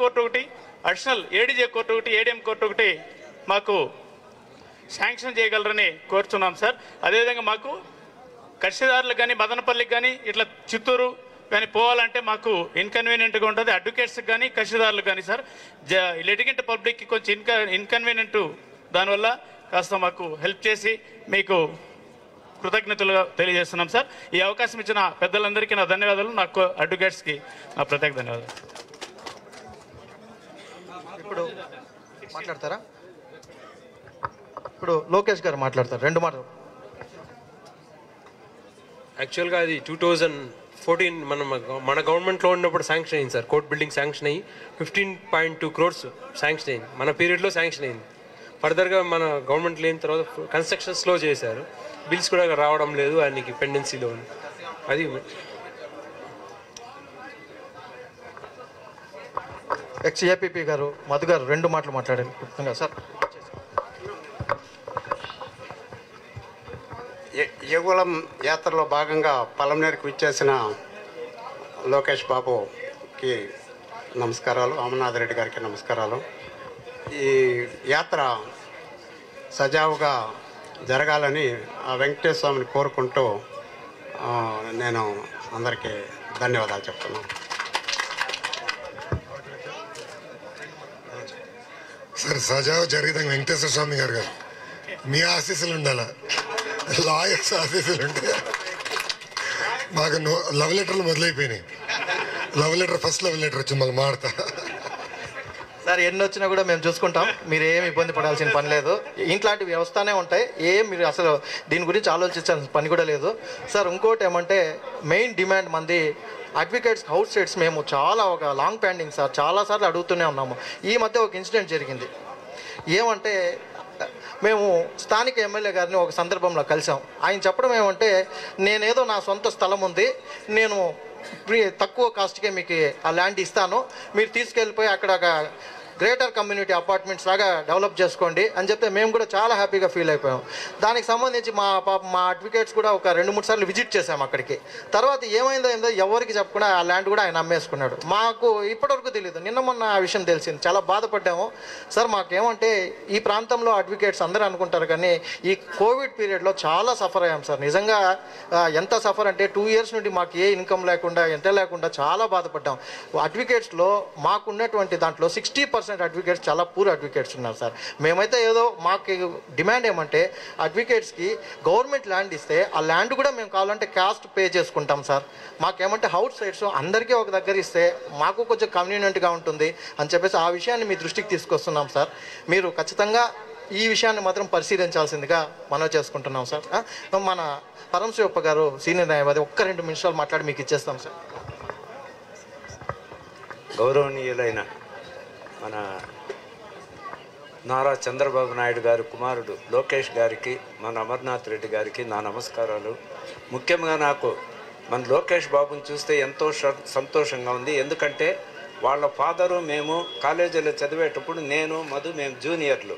Court ఒకటి additional ADJ court ఒకటి ADM court ఒకటి మాకు శాంక్షన్ చేయగలరని కోరుచున్నాం సార్. అదేవిధంగా మాకు కక్షిదారులకు కానీ మదనపల్లికి కానీ ఇట్లా చిత్తూరు కానీ పోవాలంటే మాకు ఇన్కన్వీనియంట్గా ఉంటుంది. అడ్వకేట్స్కి కానీ కక్షిదారులకు కానీ సార్. జ లిటిగెంట్ పబ్లిక్కి కొంచెం ఇన్క ఇన్కన్వీనియంట్ దానివల్ల కాస్త మాకు హెల్ప్ చేసి మీకు కృతజ్ఞతలుగా తెలియజేస్తున్నాం సార్. ఈ అవకాశం ఇచ్చిన పెద్దలందరికీ నా ధన్యవాదాలు. నాకు అడ్వకేట్స్కి నా ప్రత్యేక ధన్యవాదాలు. ఇప్పుడు మాట్లాడతారా? ఇప్పుడు లోకేష్ గారు మాట్లాడతారు. రెండు మాటలు. యాక్చువల్గా అది టూ థౌజండ్ ఫోర్టీన్ మన మన గవర్నమెంట్లో ఉన్నప్పుడు శాంక్షన్ అయింది సార్. కోర్ట్ బిల్డింగ్ శాంక్షన్ అయ్యి fifteen point two crores sanction అయింది. మన పీరియడ్లో శాంక్షన్ అయింది. ఫర్దర్గా మన గవర్నమెంట్ లేని తర్వాత కన్స్ట్రక్షన్ స్లో చేశారు. బిల్స్ కూడా రావడం లేదు. ఆయనకి పెండెన్సీలో ఉంది అది ఎక్స్ ఏపీపీ గారు మధు గారు రెండు మాటలు మాట్లాడారు. క్లుప్తంగా సార్? యుగులం యాత్రలో భాగంగా పలంనేరుకు ఇచ్చేసిన లోకేష్ బాబుకి నమస్కారాలు అమర్నాథ్ రెడ్డి గారికి నమస్కారాలు. ఈ యాత్ర సజావుగా జరగాలని ఆ వెంకటేశ్వర స్వామిని కోరుకుంటూ నేను అందరికీ ధన్యవాదాలు చెప్తున్నాను. సార్ సజావు జరిగితే వెంకటేశ్వర స్వామి గారు గారు. మీ ఆశీస్సులు ఉండాలా? లాయర్స్ ఆశీస్సులు ఉంటే మాకు నో లవ్ లెటర్లు మొదలైపోయినాయి. Love letter first love letter వచ్చింది మళ్ళీ మాడతా సార్ ఎన్ని వచ్చినా కూడా మేము చూసుకుంటాం. మీరు ఏం ఇబ్బంది పడాల్సిన పని లేదు. ఇట్లాంటి వ్యవస్థనే ఉంటాయి. ఏం మీరు అసలు దీని గురించి ఆలోచించాల్సిన పని కూడా లేదు. సార్ ఇంకోటి ఏమంటే మెయిన్ డిమాండ్ మంది అడ్వకేట్స్ హౌస్ సైడ్స్ మేము చాలా ఒక లాంగ్ పెండింగ్ సార్. చాలాసార్లు అడుగుతూనే ఉన్నాము. ఈ మధ్య ఒక ఇన్సిడెంట్ జరిగింది. ఏమంటే మేము స్థానిక ఎమ్మెల్యే గారిని ఒక సందర్భంలో కలిసాం. ఆయన చెప్పడం ఏమంటే నేనేదో నా సొంత స్థలం ఉంది. నేను తక్కువ కాస్ట్కే మీకు ఆ ల్యాండ్ ఇస్తాను. మీరు తీసుకెళ్ళిపోయి అక్కడ ఒక గ్రేటర్ కమ్యూనిటీ అపార్ట్మెంట్స్ లాగా డెవలప్ చేసుకోండి అని చెప్తే మేము కూడా చాలా హ్యాపీగా ఫీల్ అయిపోయాం. దానికి సంబంధించి మా పాప మా అడ్వకేట్స్ కూడా ఒక రెండు మూడు సార్లు విజిట్ చేసాం అక్కడికి. తర్వాత ఏమైందో ఏందో ఎవరికి చెప్పకుండా ఆ ల్యాండ్ కూడా ఆయన అమ్మేసుకున్నాడు. మాకు ఇప్పటివరకు తెలియదు నిన్న మొన్న ఆ విషయం తెలిసింది. చాలా బాధపడ్డాము. సార్ మాకేమంటే ఈ ప్రాంతంలో అడ్వకేట్స్ అందరూ అనుకుంటారు కానీ ఈ కోవిడ్ పీరియడ్లో చాలా సఫర్ అయ్యాం సార్. నిజంగా ఎంత సఫర్ అంటే టూ ఇయర్స్ నుండి మాకు ఏ ఇన్కమ్ లేకుండా ఎంత లేకుండా చాలా బాధపడ్డాం. అడ్వకేట్స్లో మాకున్నటువంటి దాంట్లో సిక్స్టీ పర్సెంట్ అడ్వకేట్స్ చాలా పూర్ అడ్వకేట్స్ ఉన్నారు సార్. మేమైతే ఏదో మాకు డిమాండ్ ఏమంటే అడ్వకేట్స్కి గవర్నమెంట్ ల్యాండ్ ఇస్తే ఆ ల్యాండ్ కూడా మేము కావాలంటే కాస్ట్ పే చేసుకుంటాం సార్. మాకేమంటే హౌస్ సైడ్స్ అందరికీ ఒక దగ్గర ఇస్తే మాకు కొంచెం కన్వీనియంట్గా ఉంటుంది అని చెప్పేసి ఆ విషయాన్ని మీ దృష్టికి తీసుకొస్తున్నాం సార్. మీరు ఖచ్చితంగా ఈ విషయాన్ని మాత్రం పరిశీలించాల్సిందిగా మనం చేసుకుంటున్నాం సార్. మన పరమశివప్ప గారు సీనియర్ న్యాయవాది ఒక్క రెండు నిమిషాలు మాట్లాడి మీకు ఇచ్చేస్తాం సార్. గౌరవనీయులైన మన నారా చంద్రబాబు నాయుడు గారి కుమారుడు లోకేష్ గారికి మన అమర్నాథ్ రెడ్డి గారికి నా నమస్కారాలు. ముఖ్యంగా నాకు మన లోకేష్ బాబుని చూస్తే ఎంతో సంతోషంగా ఉంది. ఎందుకంటే వాళ్ళ ఫాదరు మేము కాలేజీలో చదివేటప్పుడు నేను మధు మేము జూనియర్లు.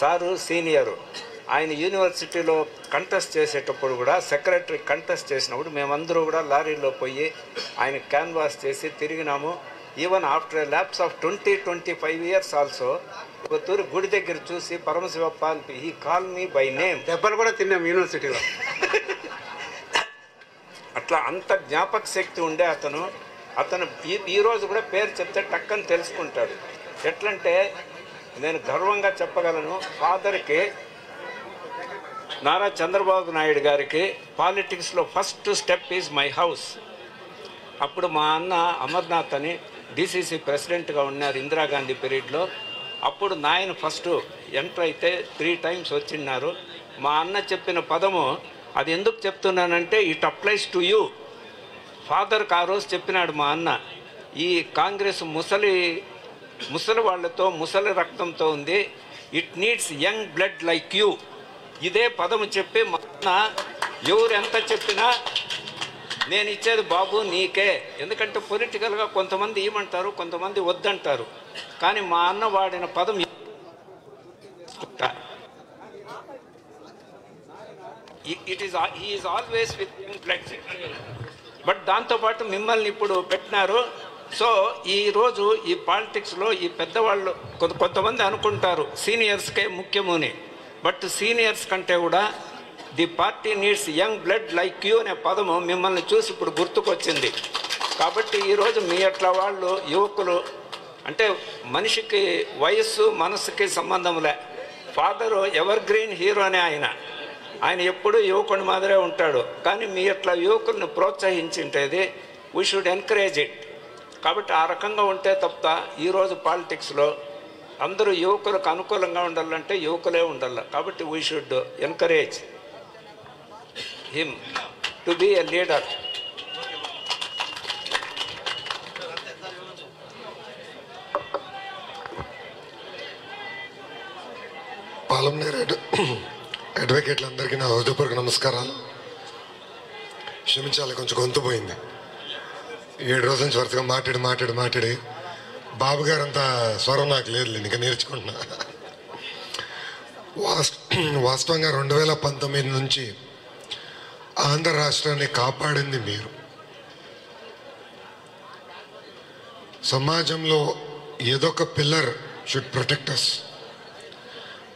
Sir senior. ఆయన యూనివర్సిటీలో కంటెస్ట్ చేసేటప్పుడు కూడా సెక్రటరీ కంటెస్ట్ చేసినప్పుడు మేమందరూ కూడా లారీలో పోయి ఆయన క్యాన్వాస్ చేసి తిరిగినాము. Even after lapse of twenty twenty five years also ఒక తూరు గుడి దగ్గర చూసి పరమశివప్ప ఈ కాల్ మీ బై నేమ్ దెబ్బలు కూడా తిన్నాం యూనివర్సిటీలో అట్లా అంత జ్ఞాపక శక్తి ఉండే అతను. అతను ఈ ఈ రోజు కూడా పేరు చెప్తే టక్కని తెలుసుకుంటాడు. ఎట్లంటే నేను గర్వంగా చెప్పగలను ఫాదర్కి నారా చంద్రబాబు నాయుడు గారికి పాలిటిక్స్లో first step is my house. అప్పుడు మా అన్న అమర్నాథ్ అని డిసిసి ప్రెసిడెంట్గా ఉన్నారు ఇందిరాగాంధీ పీరియడ్లో అప్పుడు నాయన ఫస్ట్ ఎంటర్ అయితే త్రీ టైమ్స్ వచ్చిన్నారు. మా అన్న చెప్పిన పదము అది ఎందుకు చెప్తున్నానంటే ఇట్ అప్లైస్ టు యూ. ఫాదర్కి ఆ రోజు చెప్పినాడు మా అన్న ఈ కాంగ్రెస్ ముసలి ముసలి వాళ్ళతో ముసలి రక్తంతో ఉంది. It needs young blood like you. ఇదే పదము చెప్పి మా అన్న ఎవరు ఎంత చెప్పినా నేను ఇచ్చేది బాబు నీకే. ఎందుకంటే పొలిటికల్గా కొంతమంది ఇవ్వమంటారు కొంతమంది వద్దంటారు. కానీ మా అన్న వాడిన పదం it is is always with blood but దాంతోపాటు మిమ్మల్ని ఇప్పుడు పెట్టినారు. సో ఈరోజు ఈ పాలిటిక్స్లో ఈ పెద్దవాళ్ళు కొంత కొంతమంది అనుకుంటారు సీనియర్స్కే ముఖ్యమని. బట్ సీనియర్స్ కంటే కూడా the party needs young blood like you అనే పదము మిమ్మల్ని చూసి ఇప్పుడు గుర్తుకొచ్చింది. కాబట్టి ఈరోజు మీ అట్లా వాళ్ళు యువకులు అంటే మనిషికి వయస్సు మనసుకి సంబంధంలే ఫాదరు ఎవర్ గ్రీన్ హీరోనే ఆయన. ఆయన ఎప్పుడూ యువకుని మాదిరే ఉంటాడు. కానీ మీ అట్లా యువకుల్ని ప్రోత్సహించింటేది వీ షుడ్ ఎంకరేజ్ ఇట్ కాబట్టి ఆ రకంగా ఉంటే తప్ప ఈరోజు పాలిటిక్స్లో అందరూ యువకులకు అనుకూలంగా ఉండాలంటే యువకులే ఉండాలి. కాబట్టి we should encourage him to be a leader Palamaner అడ్ అడ్వకేట్లందరికీ నా హృదయపూర్వక నమస్కారాలు. క్షమించాలి కొంచెం గొంతు పోయింది. ఏడు రోజుల నుంచి వరుసగా మాట్లాడి మాట్లాడి మాట్లాడి బాబు గారు అంత స్వరం నాకు లేదు ఇంకా నేర్చుకుంటున్నా. వాస్తవంగా రెండు వేల పంతొమ్మిది నుంచి ఆంధ్ర రాష్ట్రాన్ని కాపాడింది మీరు. సమాజంలో ఏదో ఒక పిల్లర్ షుడ్ ప్రొటెక్ట్ అస్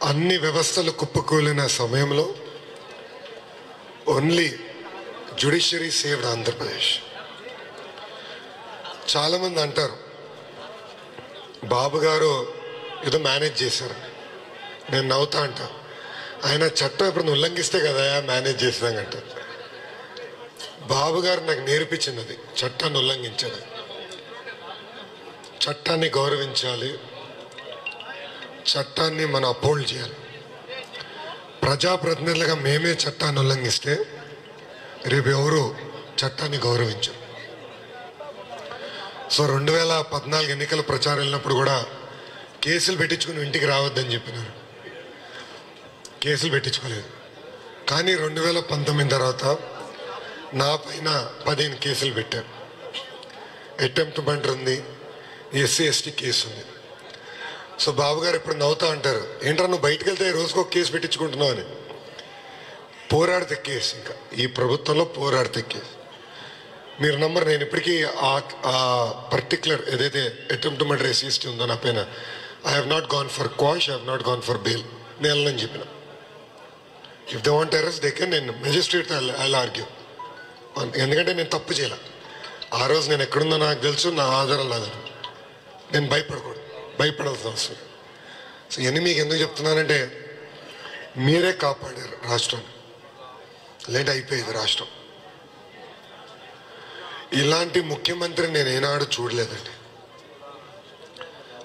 అన్ని వ్యవస్థలు కుప్పకూలిన సమయంలో ఓన్లీ జ్యుడిషియరీ సేవ్డ్ ఆంధ్రప్రదేశ్ చాలామంది అంటారు బాబు గారు ఏదో మేనేజ్ చేశారు. నేను నవ్వుతా అంటా ఆయన చట్టం ఇప్పుడు ఉల్లంఘిస్తే కదా మేనేజ్ చేసేదాకంట బాబు గారు నాకు నేర్పించినది చట్టాన్ని ఉల్లంఘించడం చట్టాన్ని గౌరవించాలి చట్టాన్ని మనం అపోల్డ్ చేయాలి. ప్రజాప్రతినిధులుగా మేమే చట్టాన్ని ఉల్లంఘిస్తే రేపు ఎవరు చట్టాన్ని గౌరవించరు. సో రెండు వేల పద్నాలుగు ఎన్నికల ప్రచారం వెళ్ళినప్పుడు కూడా కేసులు పెట్టించుకుని ఇంటికి రావద్దని చెప్పినారు. కేసులు పెట్టించుకోలేదు. కానీ రెండు వేల పంతొమ్మిది తర్వాత నా పైన పదిహేను కేసులు పెట్టారు. అటెంప్ట్ మర్డర్ ఉంది ఎస్సీ ఎస్టీ కేసు ఉంది. సో బాబు గారు నవ్వుతా అంటారు ఏంట్రా నువ్వు బయటకు వెళ్తే రోజుకు ఒక కేసు పెట్టించుకుంటున్నావు అని. పోరాడితే కేసు ఇంకా. ఈ ప్రభుత్వంలో పోరాడితే కేసు. మీరు నంబర్ నేను ఇప్పటికీ ఆ పర్టిక్యులర్ పర్టికులర్ ఏదైతే అటెంప్ట్ మర్డర్ ఎస్సీ ఉందో నా పైన I have not gone for quash I have not gone for bail నేను చెప్పిన. If they want arrest they can నేను మెజిస్ట్రేట్ ఐ ఆర్గ్యూ ఎందుకంటే నేను తప్పు చేయలే. ఆ రోజు నేను ఎక్కడుందో నాకు తెలుసు నా ఆధారం లేదు నేను భయపడకూడదు భయపడాల్సిన అవసరం సో ఇవన్నీ మీకు ఎందుకు చెప్తున్నానంటే మీరే కాపాడారు రాష్ట్రాన్ని లేట్ అయిపోయేది రాష్ట్రం. ఇలాంటి ముఖ్యమంత్రి నేను ఏనాడు చూడలేదండి.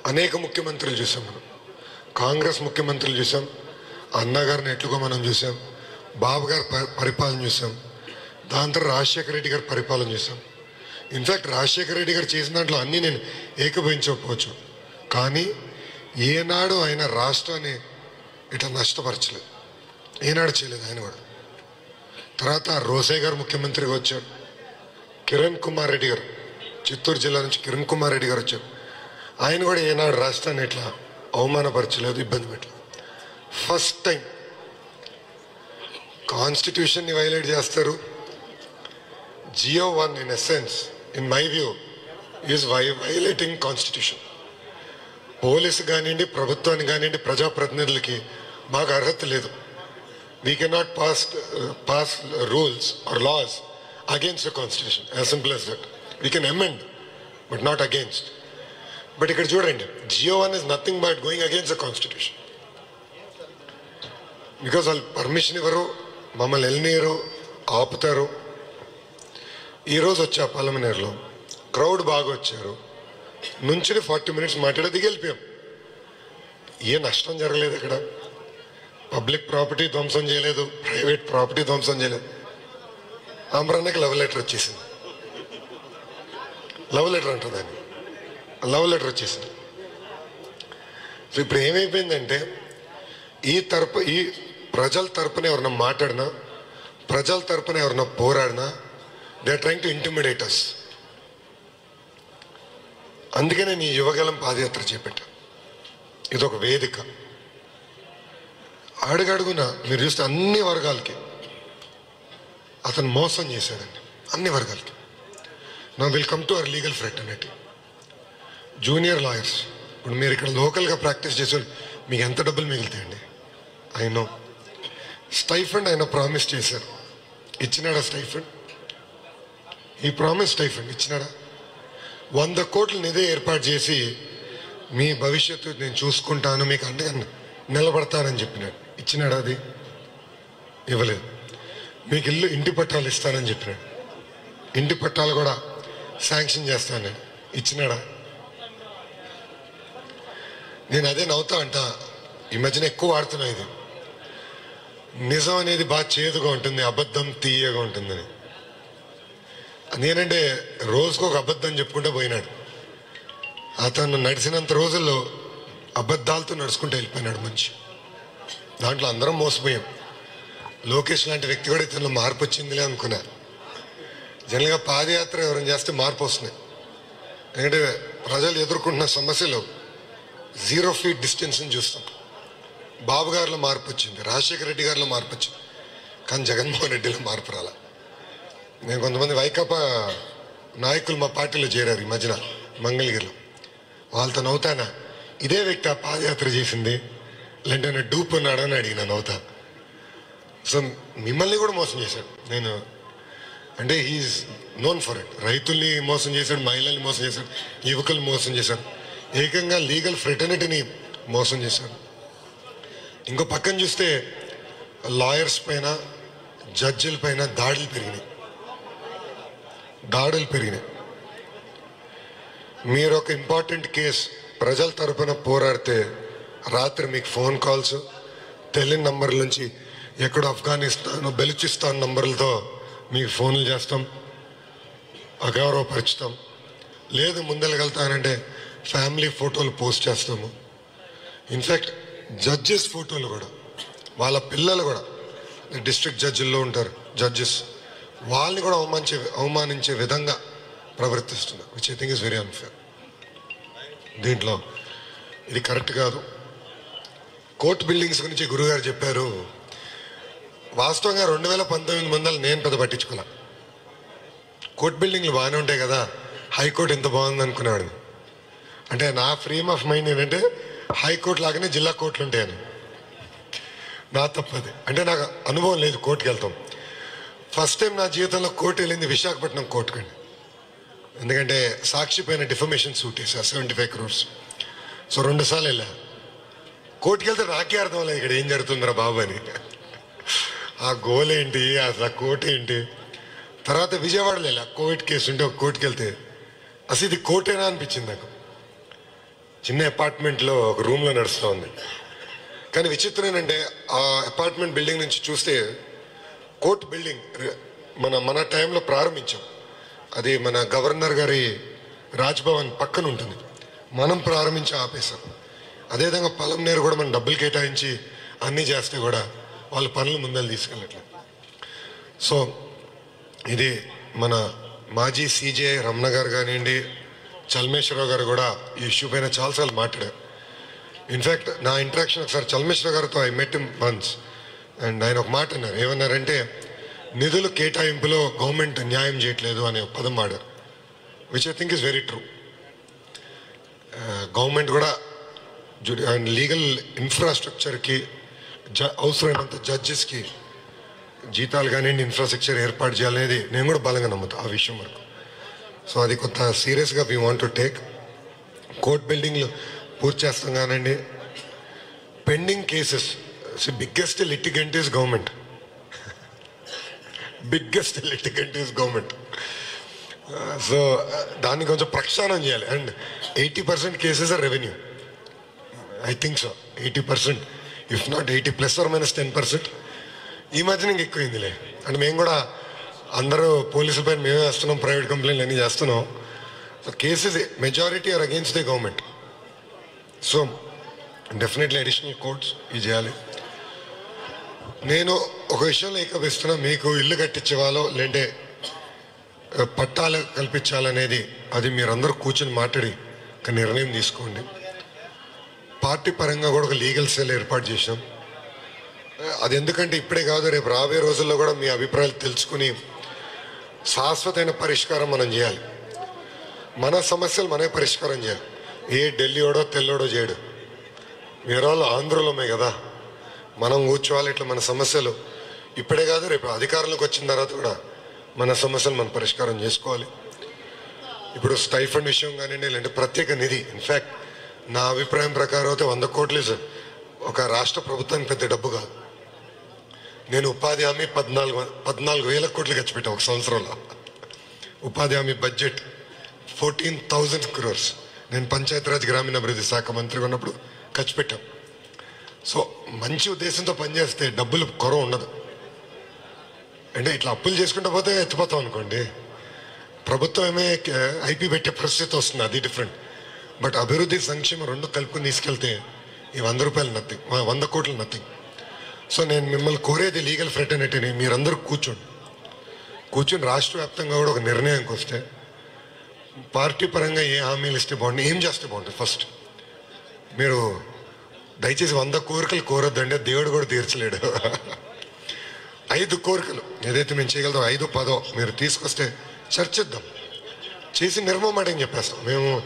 అనేక ముఖ్యమంత్రులు చూసాం మనం. కాంగ్రెస్ ముఖ్యమంత్రులు చూసాం. అన్నగారిని ఎట్లుగా మనం చూసాం. బాబు గారి పరిపాలన చూసాం. దాని తర్వాత రాజశేఖర రెడ్డి గారు పరిపాలన చేశాం. ఇన్ఫ్యాక్ట్ రాజశేఖర రెడ్డి గారు చేసిన దాంట్లో అన్నీ నేను ఏకీభవించకపోవచ్చు. కానీ ఏనాడు ఆయన రాష్ట్రాన్ని ఇట్లా నష్టపరచలేదు. ఏనాడు చేయలేదు ఆయన కూడా. తర్వాత రోసే గారు ముఖ్యమంత్రిగా వచ్చాడు కిరణ్ కుమార్ రెడ్డి గారు చిత్తూరు జిల్లా నుంచి కిరణ్ కుమార్ రెడ్డి గారు వచ్చారు. ఆయన కూడా ఏనాడు రాష్ట్రాన్ని ఇట్లా అవమానపరచలేదు ఇబ్బంది పెట్టలేదు. ఫస్ట్ టైం కాన్స్టిట్యూషన్ని వైలేట్ చేస్తారు. G O one in essence in my view is why violating constitution police కానివ్వండి ప్రభుత్వానికి కానివ్వండి ప్రజాప్రతినిధులకి మాకు అర్హత లేదు. We cannot pass pass rules or laws against the constitution as simple as that we can amend but not against but ఇక్కడ చూడండి G O one is nothing but going against the constitution because వాళ్ళు permission ఇవ్వరు మమ్మల్ని వెళ్ళనీయరు ఆపుతారు. ఈరోజు వచ్చా పాలమనేరులో. Crowd బాగా వచ్చారు. నుంచి ఫార్టీ మినిట్స్ మాట్లాడి దిగి వెళ్ళిపోయాం ఏ నష్టం జరగలేదు ఇక్కడ. పబ్లిక్ ప్రాపర్టీ ధ్వంసం చేయలేదు. ప్రైవేట్ ప్రాపర్టీ ధ్వంసం చేయలేదు. ఆంధ్రానికి లవ్ లెటర్ వచ్చేసింది. లవ్ లెటర్ అంటారు దాన్ని లవ్ లెటర్ వచ్చేసింది. సో ఇప్పుడు ఏమైపోయిందంటే ఈ తరపు ఈ ప్రజల తరపున ఎవరన్నా మాట్లాడినా ప్రజల తరపున ఎవరన్నా పోరాడినా they trying to intimidate us అందుకే నేను ఈ యువగలం పాదయాత్ర చేపట్టా ఇది ఒక వేదిక. అడుగడుగున మీరు చూస్తే అన్ని వర్గాలకి అతను మోసం చేశాడండి. అన్ని వర్గాలకి. నా welcome to our legal fraternity junior lawyers ఇప్పుడు మీరు ఇక్కడ లోకల్గా ప్రాక్టీస్ చేసే మీకు ఎంత డబ్బులు మిగులుతాయండి? ఐ నో స్టైఫండ్ ఆయన ప్రామిస్ చేశారు. ఇచ్చినాడా స్టైఫండ్ ఈ ప్రామిస్ స్టైఫండ్ ఇచ్చినాడా? వంద కోట్లు నిధి ఏర్పాటు చేసి మీ భవిష్యత్తు నేను చూసుకుంటాను మీకు అండగా నిలబడతానని చెప్పినాడు. ఇచ్చినాడా అది? ఇవ్వలేదు. మీకు ఇల్లు ఇంటి పట్టాలు ఇస్తానని చెప్పినాడు. ఇంటి పట్టాలు కూడా శాంక్షన్ చేస్తాను. ఇచ్చినాడా? నేను అదే నవ్వుతా అంట. ఈ మధ్యన ఎక్కువ వాడుతున్నా ఇది. నిజం అనేది బాగా చేదుగా ఉంటుంది అబద్ధం తీయగా ఉంటుందని. నేనంటే రోజుకు ఒక అబద్ధం చెప్పుకుంటూ పోయినాడు. అతను నడిచినంత రోజుల్లో అబద్ధాలతో నడుచుకుంటూ వెళ్ళిపోయినాడు మంచి దాంట్లో అందరం మోసపోయాం. లోకేష్ లాంటి వ్యక్తి కూడా ఇతనిలో మార్పు వచ్చిందిలే అనుకున్నా. జనరల్గా పాదయాత్ర ఎవరైనా చేస్తే మార్పు వస్తున్నాయి ఎందుకంటే ప్రజలు ఎదుర్కొంటున్న సమస్యలు జీరో ఫీట్ డిస్టెన్స్ని చూస్తాం. బాబు గారిలో మార్పు వచ్చింది రాజశేఖర రెడ్డి గారిలో మార్పు వచ్చింది. కానీ జగన్మోహన్ రెడ్డిలో మార్పు రాల. నేను కొంతమంది వైకాపా నాయకులు మా పార్టీలో చేరారు ఈ మధ్యన మంగళగిరిలో. వాళ్ళతో నవ్వుతానా? ఇదే వ్యక్తి ఆ పాదయాత్ర చేసింది. లేదంటే డూప్ డూప్ అని అడిగిన నవ్వుతా. సో మిమ్మల్ని కూడా మోసం చేశాడు. నేను అంటే హీఈస్ నోన్ ఫర్ ఇట్ రైతుల్ని మోసం చేశాడు మహిళల్ని మోసం చేశాడు యువకుల్ని మోసం చేశాడు. ఏకంగా లీగల్ ఫ్రెటర్నిటీని మోసం చేశాడు. ఇంకో పక్కన చూస్తే లాయర్స్ పైన జడ్జిల పైన దాడులు పెరిగినాయి దాడులు పెరిగినాయి. మీరు ఒక ఇంపార్టెంట్ కేస్ ప్రజల తరపున పోరాడితే రాత్రి మీకు ఫోన్ కాల్స్ తెలియని నంబర్ల నుంచి ఎక్కడ ఆఫ్ఘనిస్తాన్ బెలుచిస్తాన్ నంబర్లతో మీకు ఫోన్లు చేస్తాం అగౌరవపరుచుతాం లేదు ముందరగలుగుతానంటే ఫ్యామిలీ ఫోటోలు పోస్ట్ చేస్తాము. ఇన్ఫ్యాక్ట్ జడ్జెస్ ఫోటోలు కూడా వాళ్ళ పిల్లలు కూడా డిస్ట్రిక్ట్ జడ్జిల్లో ఉంటారు జడ్జెస్. వాళ్ళని కూడా అవమానించే అవమానించే విధంగా ప్రవర్తిస్తున్నారు which I think is very unfair దీంట్లో ఇది కరెక్ట్ కాదు. కోర్ట్ బిల్డింగ్స్ గురించి గురుగారు చెప్పారు వాస్తవంగా రెండు వేల పంతొమ్మిది మందలు నేను పెద్ద పట్టించుకున్నా కోర్ట్ బిల్డింగ్లు బాగానే ఉంటాయి కదా హైకోర్టు ఎంత బాగుంది అనుకునేవాడిని అంటే నా ఫ్రీమ్ ఆఫ్ మైండ్ ఏంటంటే హైకోర్టు లాగానే జిల్లా కోర్టులు ఉంటాయని. నా తప్పది అంటే నాకు అనుభవం లేదు కోర్టుకి వెళ్తాం. ఫస్ట్ టైం నా జీవితంలో కోర్టు వెళ్ళింది విశాఖపట్నం కోర్టుకండి. ఎందుకంటే సాక్షి పైన డిఫర్మేషన్ సూట్ వేసారు సెవెంటీ ఫైవ్ క్రోర్స్ సో రెండుసార్లు వెళ్ళా. కోర్టుకి వెళ్తే నాకే అర్థం లేదు ఇక్కడ ఏం జరుగుతుందిరా బాబు అని. ఆ గోల్ ఏంటి అసలు ఆ కోర్టు ఏంటి? తర్వాత విజయవాడలో వెళ్ళా. కోవిడ్ కేసు ఉంటే ఒక కోర్టుకి వెళ్తే. అసలు ఇది కోర్టేనా అనిపించింది నాకు. చిన్న అపార్ట్మెంట్లో ఒక రూమ్లో నడుస్తూ ఉంది. కానీ విచిత్రం ఏంటంటే ఆ అపార్ట్మెంట్ బిల్డింగ్ నుంచి చూస్తే కోర్ట్ బిల్డింగ్ మన మన టైంలో ప్రారంభించాం. అది మన గవర్నర్ గారి రాజ్భవన్ పక్కన ఉంటుంది. మనం ప్రారంభించి ఆపేశాం. అదేవిధంగా పొలం కూడా మనం డబ్బులు కేటాయించి అన్నీ చేస్తే కూడా వాళ్ళ పనులు ముందలు తీసుకెళ్ళట్లేదు. సో ఇది మన మాజీ సీజే రమణ గారు కానివ్వండి చల్మేశ్వరరావు గారు కూడా ఈ ఇష్యూ పైన చాలాసార్లు మాట్లాడారు. ఇన్ఫ్యాక్ట్ నా ఇంటరాక్షన్ ఒకసారి చల్మేశ్వరరావు గారితో ఐ మెట్ వన్స్. అండ్ ఆయన ఒక మాట అన్నారు ఏమన్నారంటే నిధులు కేటాయింపులో గవర్నమెంట్ న్యాయం చేయట్లేదు అనే ఒక పదం వాడారు which I think is very true government కూడా అండ్ లీగల్ ఇన్ఫ్రాస్ట్రక్చర్కి జ అవసరమైనంత జడ్జెస్కి జీతాలు కానివ్వండి ఇన్ఫ్రాస్ట్రక్చర్ ఏర్పాటు చేయాలనేది నేను కూడా బలంగా నమ్ముతాను ఆ విషయం వరకు. సో అది కొంత సీరియస్గా we want to take court బిల్డింగ్లు పూర్తి చేస్తాం కానండి. Pending cases biggest litigant is government biggest litigant is government so దాన్ని కొంచెం ప్రక్షాళన చేయాలి. And eighty percent cases are revenue I think so eighty percent if not eighty plus or minus ten percent ఈ మధ్యన ఇంక ఎక్కువైందిలే. అంటే మేము కూడా అందరూ పోలీసుల పైన మేమే వేస్తున్నాం ప్రైవేట్ కంప్లైంట్లు అన్నీ చేస్తున్నాం. So cases majority are against the government so definitely additional courts ఇది చేయాలి. నేను ఒక విషయంలో ఏకపిస్తున్నా మీకు ఇల్లు కట్టించేవాలో లేంటే పట్టాలు కల్పించాలనేది అది మీరందరూ కూర్చొని మాట్లాడి ఒక నిర్ణయం తీసుకోండి. పార్టీ పరంగా కూడా ఒక లీగల్ సెల్ ఏర్పాటు చేసాం అది ఎందుకంటే ఇప్పుడే కాదు రేపు రాబోయే రోజుల్లో కూడా మీ అభిప్రాయాలు తెలుసుకుని శాశ్వతమైన పరిష్కారం మనం చేయాలి. మన సమస్యలు మనమే పరిష్కారం చేయాలి. ఏ ఢిల్లీోడో తెల్లోడో చేయడు. మీరు వాళ్ళు ఆంధ్రలోమే కదా. మనం కూర్చోవాలి ఇట్లా మన సమస్యలు. ఇప్పుడే కాదు రేపు అధికారంలోకి వచ్చిన తర్వాత కూడా మన సమస్యలు మనం పరిష్కారం చేసుకోవాలి. ఇప్పుడు స్టైఫండ్ విషయం కానివ్వండి లేదంటే ప్రత్యేక నిధి. ఇన్ఫ్యాక్ట్ నా అభిప్రాయం ప్రకారం అయితే వంద కోట్లు ఒక రాష్ట్ర ప్రభుత్వానికి పెద్ద డబ్బు కాదు. నేను ఉపాధి హామీ పద్నాలుగు పద్నాలుగు వేల కోట్లు ఖర్చు పెట్టాను ఒక సంవత్సరంలో. ఉపాధి హామీ బడ్జెట్ ఫోర్టీన్ థౌజండ్ క్రోర్స్. నేను పంచాయతీరాజ్ గ్రామీణాభివృద్ధి శాఖ మంత్రిగా ఉన్నప్పుడు ఖర్చు పెట్టాం. సో మంచి ఉద్దేశంతో పనిచేస్తే డబ్బులు కొరవ ఉండదు. అంటే ఇట్లా అప్పులు చేసుకుంటూ పోతే ఎత్తిపోతాం అనుకోండి. ప్రభుత్వమే ఐపీ పెట్టే పరిస్థితి వస్తుంది అది డిఫరెంట్ బట్ అభివృద్ధి సంక్షేమం రెండు కలుపుకుని తీసుకెళ్తే ఈ వంద రూపాయలు నథింగ్ వంద కోట్లు నథింగ్ సో నేను మిమ్మల్ని కోరేది లీగల్ ఫ్రెటర్నిటీని మీరందరూ కూర్చోండి. కూర్చొని రాష్ట్ర వ్యాప్తంగా కూడా ఒక నిర్ణయానికి వస్తే పార్టీ పరంగా ఏ హామీలు ఇస్తే బాగుంటుంది ఏం చేస్తే బాగుంటుంది ఫస్ట్ మీరు దయచేసి వంద కోరికలు కోరొద్దండి దేవుడు కూడా తీర్చలేడు. ఐదు కోరికలు ఏదైతే మేము చేయగలుగుతాం ఐదు పదో మీరు తీసుకొస్తే చర్చిద్దాం. చేసి నిర్మమాటం చెప్పేస్తాం. మేము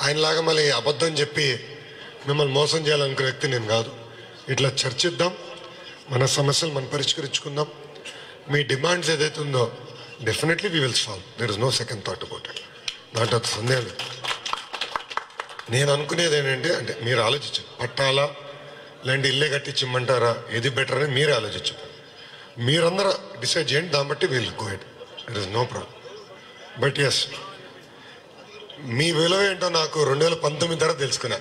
ఆయనలాగా మళ్ళీ అబద్ధం చెప్పి మిమ్మల్ని మోసం చేయాలనుకునే వ్యక్తి నేను కాదు. ఇట్లా చర్చిద్దాం మన సమస్యలు మనం పరిష్కరించుకుందాం. మీ డిమాండ్స్ ఏదైతే ఉందో definitely we will solve there is no second thought about దాంట్లో సందేహం లేదు. నేను అనుకునేది ఏంటంటే అంటే మీరు ఆలోచించు పట్టాలా? లేదంటే ఇల్లే కట్టించమంటారా? ఏది బెటర్ అని మీరే ఆలోచించు మీరందరూ డిసైడ్ చేయండి దాన్ని బట్టి వీళ్ళు go ahead it is no problem but yes మీ విలువ ఏంటో నాకు రెండు వేల పంతొమ్మిది తర్వాత తెలుసుకున్నా.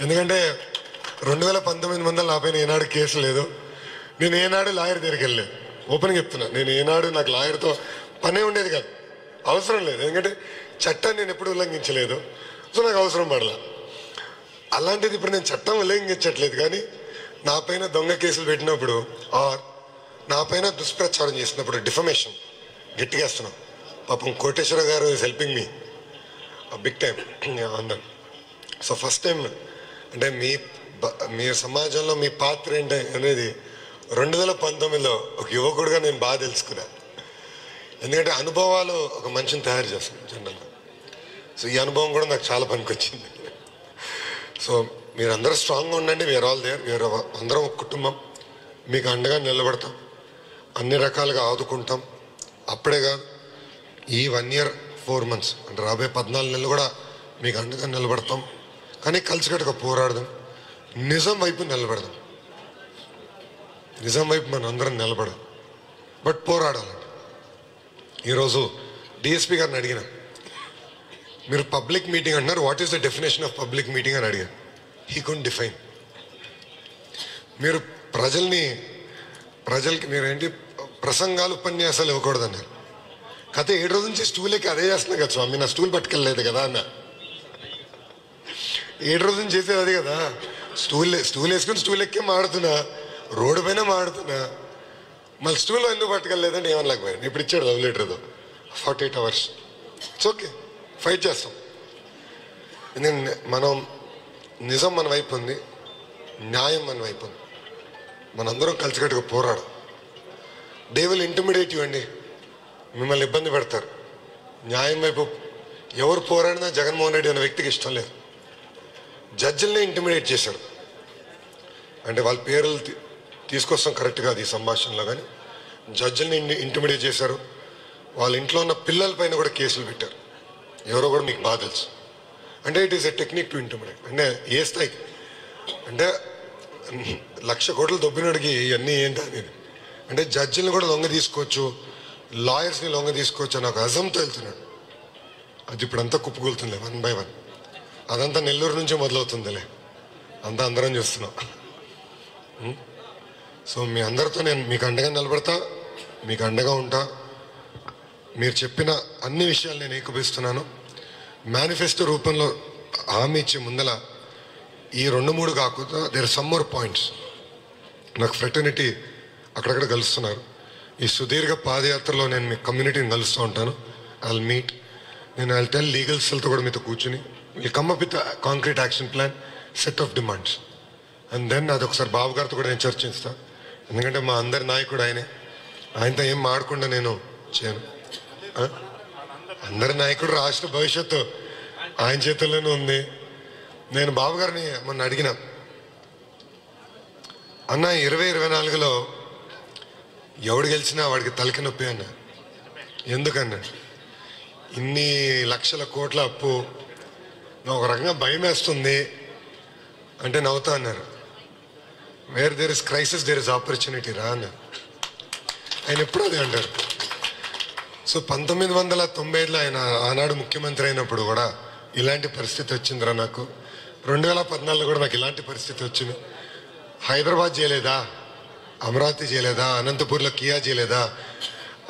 ఎందుకంటే రెండు వేల పంతొమ్మిది మంది నా పైన ఏనాడు కేసు లేదు. నేను ఏనాడు లాయర్ దగ్గరికి వెళ్ళలేదు. ఓపెన్గా చెప్తున్నా. నేను ఏనాడు నాకు లాయర్తో పనే ఉండేది కాదు. అవసరం లేదు. ఎందుకంటే చట్టాన్ని నేను ఎప్పుడు ఉల్లంఘించలేదు. సో నాకు అవసరం పడలా. అలాంటిది ఇప్పుడు నేను చట్టం ఉల్లంఘించట్లేదు కానీ నా పైన దొంగ కేసులు పెట్టినప్పుడు ఆర్ నా పైన దుష్ప్రచారం చేసినప్పుడు డిఫమేషన్. గట్టిగా వేస్తున్నాం పాపం Koteswara garu is helping me big time అందరం సో ఫస్ట్ టైం అంటే మీ మీ సమాజంలో మీ పాత్ర ఏంటి అనేది రెండు వేల పంతొమ్మిదిలో ఒక యువకుడుగా నేను బాగా తెలుసుకున్నా. ఎందుకంటే అనుభవాలు ఒక మనిషిని తయారు చేస్తాను జనరల్గా. సో ఈ అనుభవం కూడా నాకు చాలా పనికొచ్చింది. సో మీరందరూ స్ట్రాంగ్గా ఉండండి. వేర్ ఆల్ దేర్ వేర్ అందరం ఒక కుటుంబం. మీకు అండగా నిలబడతాం. అన్ని రకాలుగా ఆదుకుంటాం. అప్పుడే కాదు ఈ వన్ ఇయర్ ఫోర్ మంత్స్ అంటే రాబోయే పద్నాలుగు నెలలు కూడా మీకు అండగా నిలబడతాం. కానీ కలిసికట్టుగా పోరాడదాం. నిజం వైపు నిలబడదాం. నిజం వైపు మనం అందరం నిలబడదాం బట్ పోరాడాలండి. ఈరోజు డిఎస్పీ గారిని అడిగిన. మీరు పబ్లిక్ మీటింగ్ అంటున్నారు what is the definition of public meeting అని అడిగారు హీ కుంట్ డిఫైన్ మీరు ప్రజల్ని ప్రజలకి మీరేంటి ప్రసంగాలు ఉపన్యాసాలు ఇవ్వకూడదన్నారు. కథ ఏడు రోజు నుంచి స్టూల్ ఎక్కి అదే చేస్తున్నా కదా స్వామి నా స్టూల్ పట్టుకెళ్ళలేదు కదా అన్న. ఏడు రోజు నుంచి చేసేది అదే కదా. స్టూల్ స్టూల్ వేసుకుని స్టూల్ ఎక్కే మాడుతున్నా రోడ్డు పైన మాడుతున్నా. మళ్ళీ స్టూల్ ఎందుకు పట్టుకెళ్ళలేదంటే ఏమనలేకపోయాను. ఇప్పుడు ఇచ్చాడు లవ్ లెటర్ ఏదో forty eight hours it's okay fight చేస్తాం. ఎందుకంటే మనం నిజం మన వైపు ఉంది న్యాయం మన వైపు ఉంది. మనందరం కలిసికట్టుగా పోరాడం. దే విల్ ఇంటిమిడేట్ ఇవ్వండి అండి. మిమ్మల్ని ఇబ్బంది పెడతారు. న్యాయం వైపు ఎవరు పోరాడినా జగన్మోహన్ రెడ్డి అనే వ్యక్తికి ఇష్టం లేదు. జడ్జిల్ని ఇంటిమిడేట్ చేశారు అంటే వాళ్ళ పేర్లు తీసుకొస్తాం కరెక్ట్ కాదు ఈ సంభాషణలో కానీ. జడ్జిల్ని ఇంటిమిడేట్ చేశారు. వాళ్ళ ఇంట్లో ఉన్న పిల్లల పైన కూడా కేసులు పెట్టారు. ఎవరో కూడా మీకు బాగా తెలుసు. అంటే it is a technique to intimidate అంటే ఏ స్థాయికి? అంటే లక్ష కోట్లు దొబ్బినోడికి ఇవన్నీ ఏంటి అనేది అంటే జడ్జిని కూడా లొంగ తీసుకోవచ్చు లాయర్స్ని లొంగ తీసుకోవచ్చు అని ఒక అజంతో వెళ్తున్నాడు అది ఇప్పుడంతా కుప్పకూలుతుంది వన్ బై వన్ అదంతా నెల్లూరు నుంచే మొదలవుతుందిలే. అంతా అందరం చూస్తున్నాం. సో మీ అందరితో నేను మీకు అండగా నిలబడతా మీకు అండగా ఉంటా. మీరు చెప్పిన అన్ని విషయాలు నేను ఏకపిస్తున్నాను మేనిఫెస్టో రూపంలో హామీ ఇచ్చే ముందల ఈ రెండు మూడు కాకుండా దేర్ సమ్మర్ పాయింట్స్ నాకు ఫ్రెటర్నిటీ అక్కడక్కడ కలుస్తున్నారు. ఈ సుదీర్ఘ పాదయాత్రలో నేను మీ కమ్యూనిటీని కలుస్తూ ఉంటాను. ఐ మీట్ నేను ఐ టెల్ లీగల్ సెల్తో కూడా మీతో కూర్చుని will come up with concrete action plan set of demands and then అది ఒకసారి బాబు గారితో కూడా నేను చర్చిస్తాను ఎందుకంటే మా అందరి నాయకుడు ఆయనే. ఆయనతో ఏం మాడకుండా నేను చేయను. అందరి నాయకుడు రాష్ట్ర భవిష్యత్తు ఆయన చేతుల్లోనే ఉంది. నేను బాబు గారిని మొన్న అడిగిన. అన్న ఇరవై ఇరవై నాలుగులో ఎవడు గెలిచినా వాడికి తలకి నొప్పి అన్న. ఎందుకన్నా? ఇన్ని లక్షల కోట్ల అప్పు నాకు ఒక రకంగా భయం వేస్తుంది అంటే నవ్వుతా అన్నారు. Where there is crisis there is opportunity రా అన్నారు. ఆయన ఎప్పుడు అదే అంటారు. సో పంతొమ్మిది వందల తొంభై ఐదులో ఆయన ఆనాడు ముఖ్యమంత్రి అయినప్పుడు కూడా ఇలాంటి పరిస్థితి వచ్చిందిరా నాకు. రెండు వేల పద్నాలుగులో కూడా నాకు ఇలాంటి పరిస్థితి వచ్చింది. హైదరాబాద్ చేయలేదా? అమరావతి చేయలేదా? అనంతపూర్లో కియా చేయలేదా?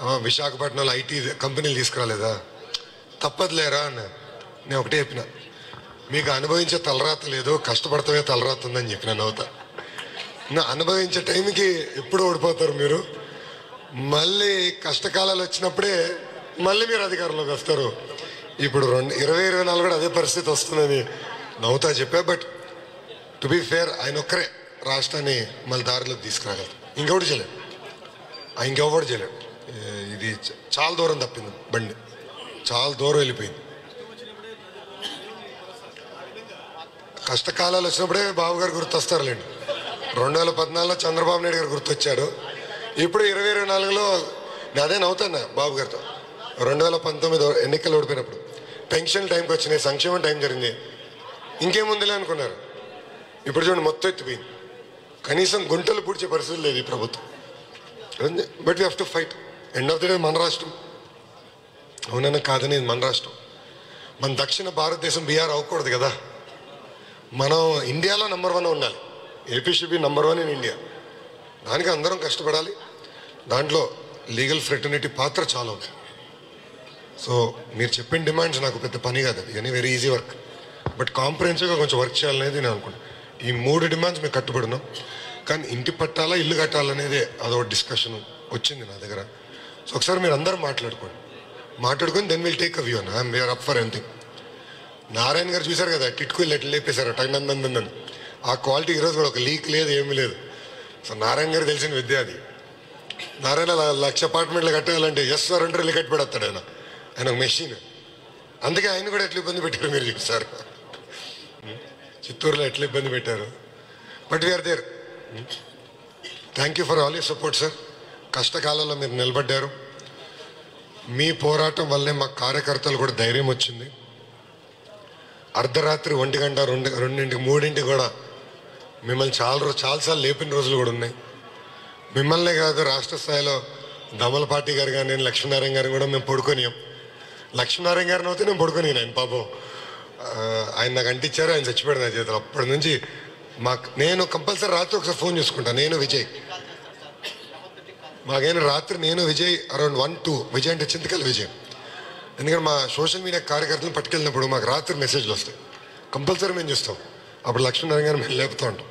విశాఖపట్నంలో ఐటీ కంపెనీలు తీసుకురాలేదా? తప్పదులేరా అన్న. నేను ఒకటే చెప్పిన. మీకు అనుభవించే తలరాత లేదు కష్టపడతామే తలరాత ఉందని చెప్పిన నవ్వుతా. నా అనుభవించే టైంకి ఎప్పుడు ఓడిపోతారు మీరు? మళ్ళీ కష్టకాలాలు వచ్చినప్పుడే మళ్ళీ మీరు అధికారంలోకి వస్తారు. ఇప్పుడు రెండు ఇరవై ఇరవై నాలుగు కూడా అదే పరిస్థితి వస్తుందని నవ్వుతా చెప్పా బట్ టు బి ఫేర్ ఆయన ఒక్కరే రాష్ట్రాన్ని మళ్ళీ దారిలోకి తీసుకురాగలరు. ఇంకెవడు చేయలేదు ఇంకెవడు చేయలేదు ఇది చాలా దూరం తప్పింది బండి. చాలా దూరం వెళ్ళిపోయింది. కష్టకాలాలు వచ్చినప్పుడే బాబు గారు గుర్తొస్తారులేండి. రెండు వేల పద్నాలుగులో చంద్రబాబు నాయుడు గారు గుర్తొచ్చాడు. ఇప్పుడు ఇరవై ఇరవై నాలుగులో అదే నవ్వుతాను బాబు గారితో. రెండు వేల పంతొమ్మిది ఎన్నికలు ఓడిపోయినప్పుడు పెన్షన్ టైంకి వచ్చినాయి సంక్షేమం టైం జరిగింది. ఇంకేముందిలే అనుకున్నారు. ఇప్పుడు చూడండి మొత్తం ఎత్తిపోయింది. కనీసం గుంటలు పూడ్చే పరిస్థితి లేదు ఈ ప్రభుత్వం. But we have to fight end of the day మన రాష్ట్రం. అవునన్నా కాదని మన రాష్ట్రం. మన దక్షిణ భారతదేశం బీఆర్ అవ్వకూడదు కదా. మనం ఇండియాలో నెంబర్ వన్ ఉండాలి. AP should be number one in India దానికి అందరం కష్టపడాలి. దాంట్లో లీగల్ ఫ్రెటర్నిటీ పాత్ర చాలా ఉంది. సో మీరు చెప్పిన డిమాండ్స్ నాకు పెద్ద పని కాదు అది. కానీ వెరీ ఈజీ వర్క్ బట్ కాంప్రహెన్సివ్గా కొంచెం వర్క్ చేయాలనేది నేను అనుకుంటున్నాను ఈ మూడు డిమాండ్స్ మేము కట్టుబడినాం కానీ ఇంటి పట్టాలా ఇల్లు కట్టాలనేదే అదో డిస్కషన్ వచ్చింది నా దగ్గర. సో ఒకసారి మీరు అందరూ మాట్లాడుకోండి. మాట్లాడుకొని then will take a view అన్న I'm we're up for anything Narayana garu చూశారు కదా టిట్కులు లెటర్ లేపేశారు. టంగందందని ఆ క్వాలిటీ ఈరోజు కూడా ఒక లీక్ లేదు ఏమీ లేదు. సో నారాయణ గారు తెలిసిన విద్య అది. నారాయణ ల- లక్ష అపార్ట్మెంట్లు కట్టాలంటే ఎస్ సార్ అంటే వెళ్ళి కట్టి పెడతాడు ఆయన. ఆయన ఒక మెషిన్. అందుకే ఆయన కూడా ఎట్లా ఇబ్బంది పెట్టారు మీరు చూసారు చిత్తూరులో ఎట్లా ఇబ్బంది పెట్టారు? But we're there thank you for all you support sir కష్టకాలంలో మీరు నిలబడ్డారు. మీ పోరాటం వల్లే మా కార్యకర్తలు కూడా ధైర్యం వచ్చింది. అర్ధరాత్రి ఒంటి గంట రెండు రెండింటికి మూడింటికి కూడా మిమ్మల్ని చాలా రోజు చాలాసార్లు లేపిన రోజులు కూడా ఉన్నాయి. మిమ్మల్నే కాదు రాష్ట్ర స్థాయిలో దమలపాటి గారు కానీ నేను లక్ష్మీనారాయణ గారిని కూడా మేము పడుకోనియం లక్ష్మీనారాయణ గారిని అయితే నేను పడుకొని ఆయన పాపం. ఆయన నాకు అంటించారు ఆయన చచ్చిపోయాడు నా చేతులు అప్పటి నుంచి మాకు నేను కంపల్సరీ రాత్రి ఒకసారి ఫోన్ చేసుకుంటాను నేను విజయ్. మాకైనా రాత్రి నేను Vijay around one two Vijay అంటే చింతకల్ విజయ్. ఎందుకంటే మా సోషల్ మీడియా కార్యకర్తలను పట్టుకెళ్ళినప్పుడు మాకు రాత్రి మెసేజ్లు వస్తాయి. కంపల్సరీ మేము చూస్తాం. అప్పుడు లక్ష్మీనారాయణ గారు మేము లేపుతూ ఉంటాం.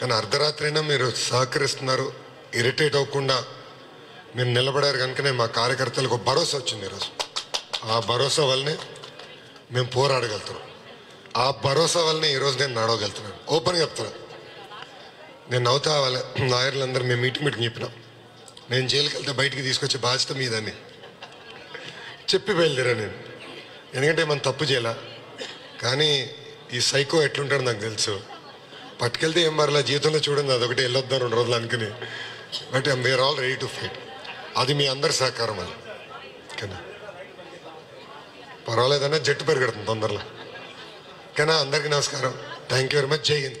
కానీ అర్ధరాత్రి అయినా మీరు సహకరిస్తున్నారు. ఇరిటేట్ అవ్వకుండా మీరు నిలబడారు కనుకనే మా కార్యకర్తలకు ఒక భరోసా వచ్చింది ఈరోజు. ఆ భరోసా వల్లనే మేము పోరాడగలుగుతున్నాం. ఆ భరోసా వల్లనే ఈరోజు నేను నడవగలుగుతున్నాను. ఓపెన్గా చెప్తున్నాను నేను నవ్వుతా వాళ్ళ లాయర్లందరూ మేము మీటింగ్ మీటింగ్ చెప్పినాం. నేను జైలుకి వెళ్తే బయటికి తీసుకొచ్చే బాధ్యత మీదని. చెప్పి బయలుదేరా నేను. ఎందుకంటే మనం తప్పు చేయాల. కానీ ఈ సైకో ఎట్లుంటాడో నాకు తెలుసు. పట్టుకెళ్తే ఏం మరలా జీవితంలో చూడండి అదొకటి వెళ్ళొద్దాం రెండు రోజులు అనుకుని but we're all ready to fight అది మీ అందరి సహకారం అది. ఓకేనా పర్వాలేదన్నా జట్టు పెరుగుతుంది తొందరలో. ఓకేనా అందరికీ నమస్కారం. థ్యాంక్ యూ వెరీ మచ్ జై హింద్.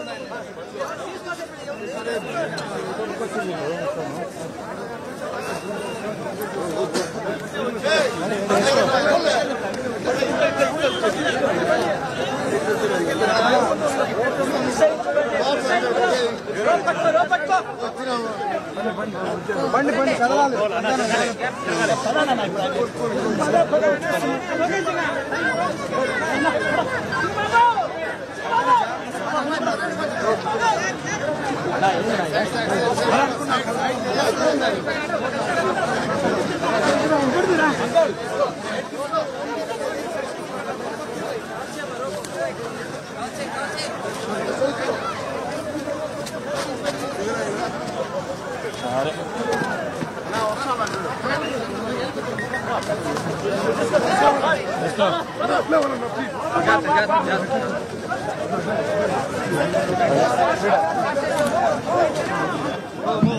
బండి బండి చదవాలి చదవాలి Let's go. No, no, no, please. I got you, got you, got you. Oh, my God.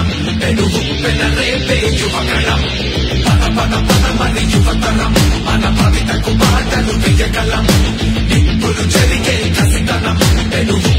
తరం పెడుగు పెద్ద రేపే యువకరం పద పద పదమని యువతరం మన భవితకు బాటలు వేయగలం ఇప్పుడు జరిగే కసితనం పెడుగు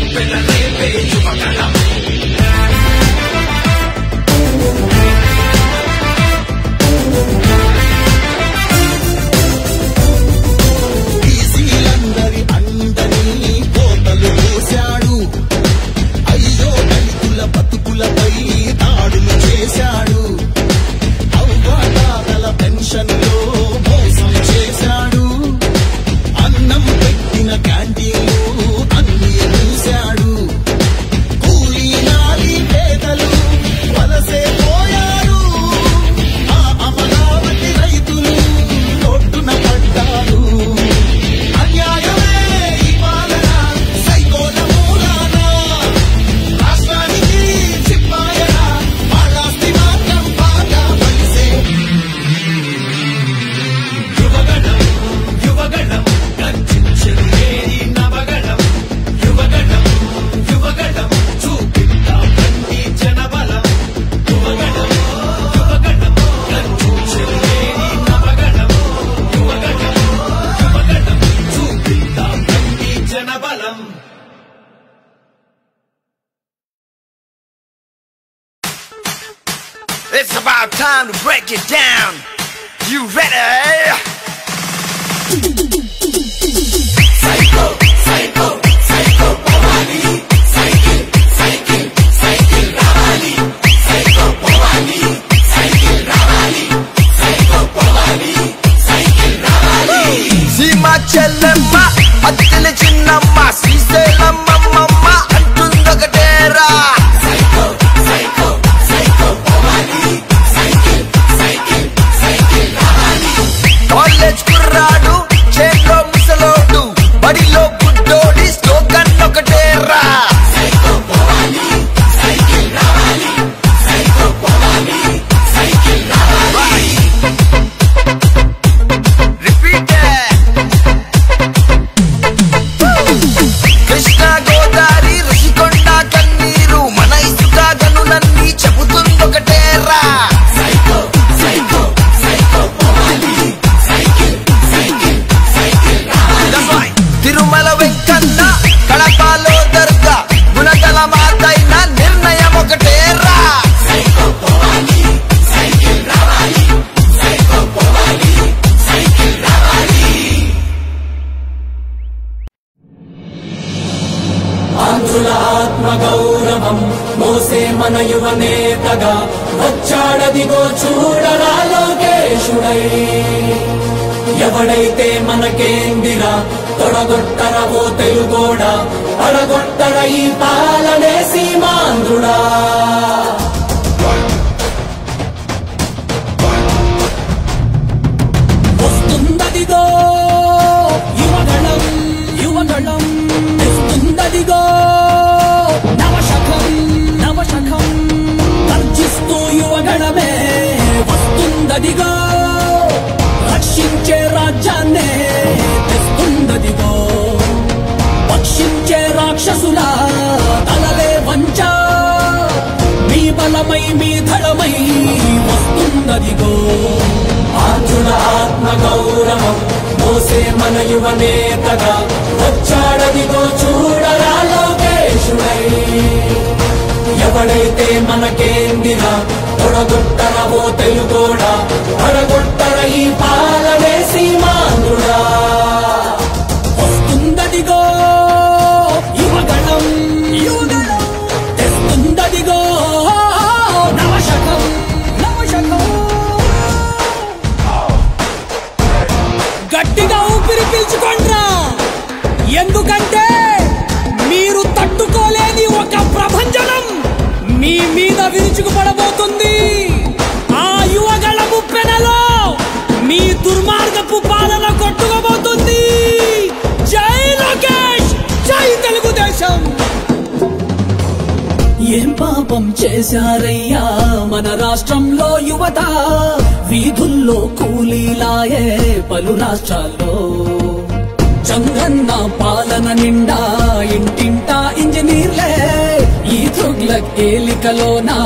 ఏలికలో నా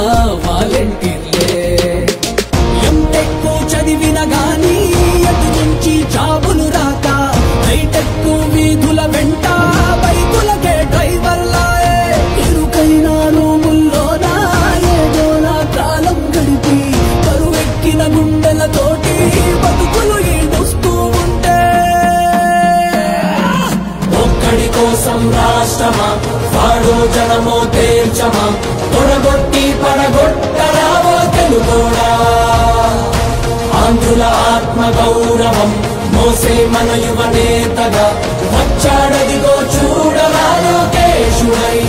వాలంటీర్ జనమో తేల్చమా? పొడగొట్టి పడగొట్టరావో తెలుగోడా? ఆంధ్రుల ఆత్మ గౌరవం మోసే మన యువ నేతగా వచ్చాడదిగో చూడరా లోకేశుడై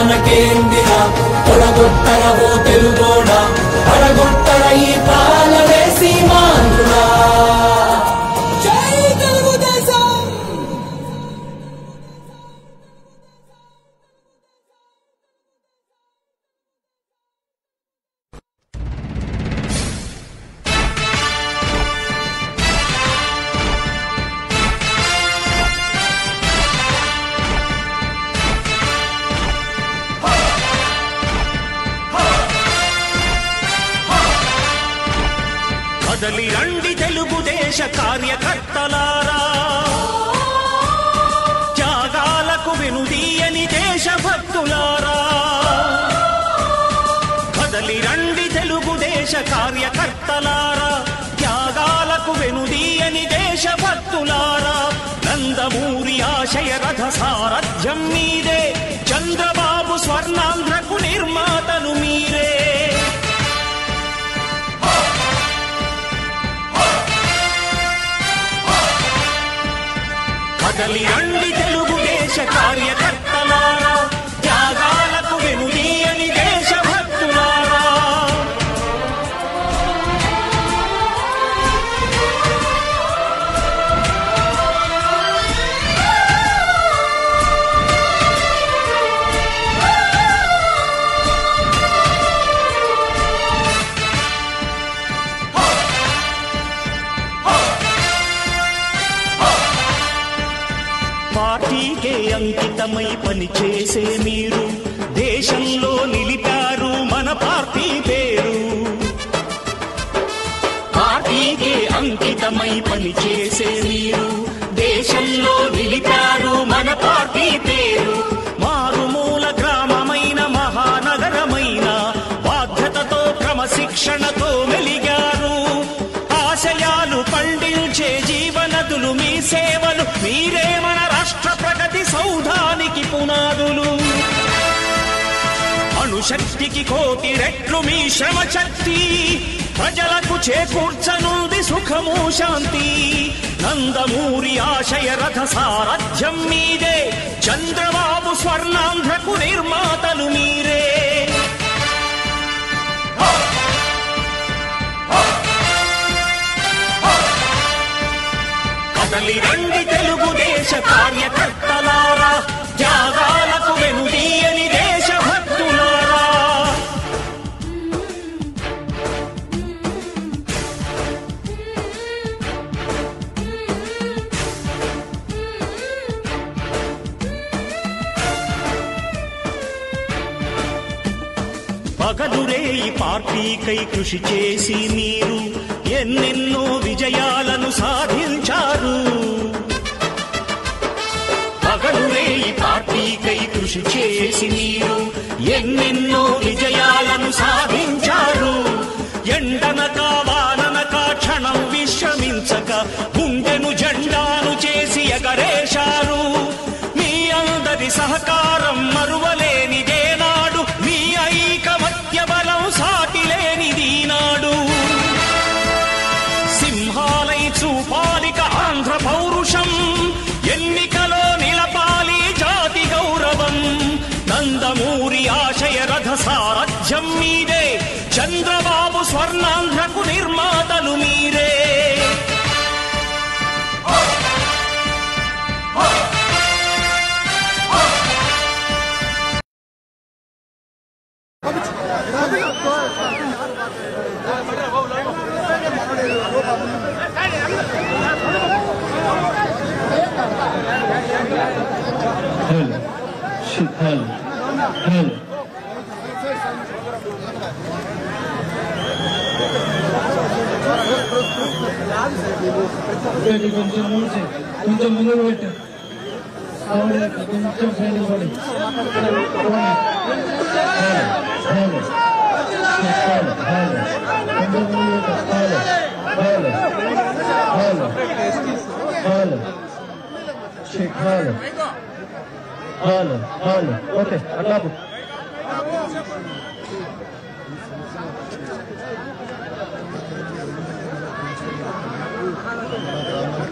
మనకేందిరా? తొడగొట్టరవో తెలుగోడా? పడగొట్టర ఈ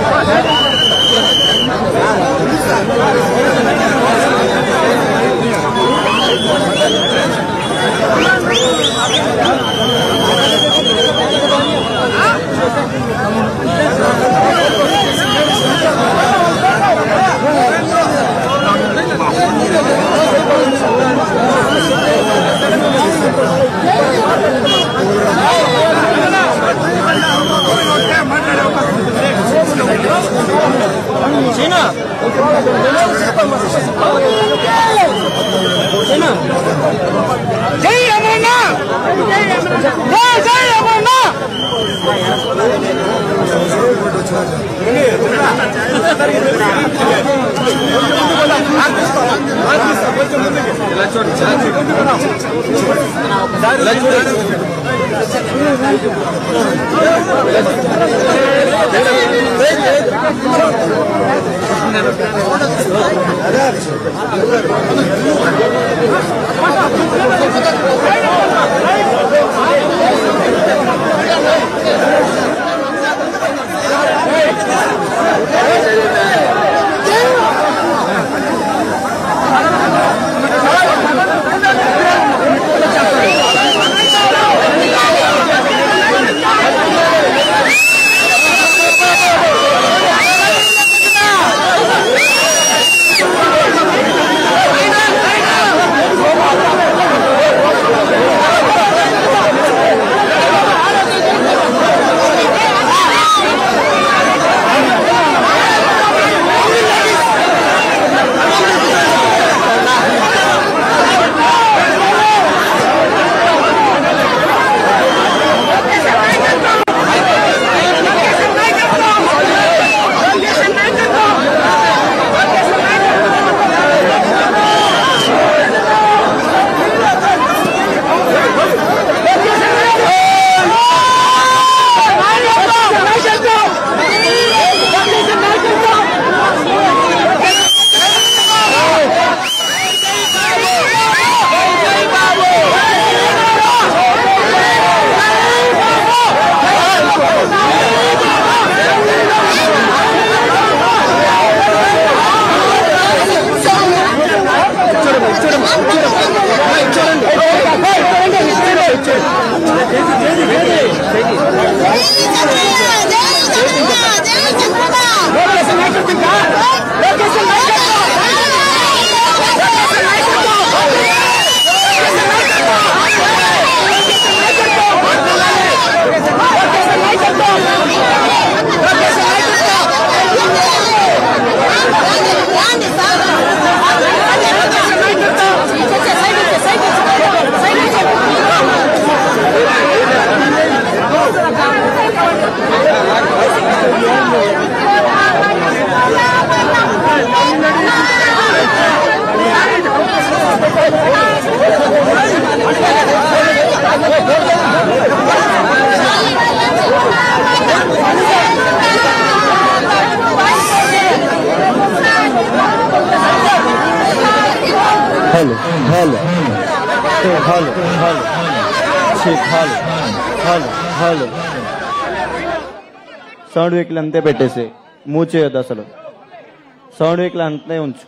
Yeah. Hey! hello hello hello hello check hello hello hello sound vehicle అంతే పెట్టేసి మూవ్ చేయొద్దు అసలు సౌండ్ వెహికల్ అంతే ఉంచు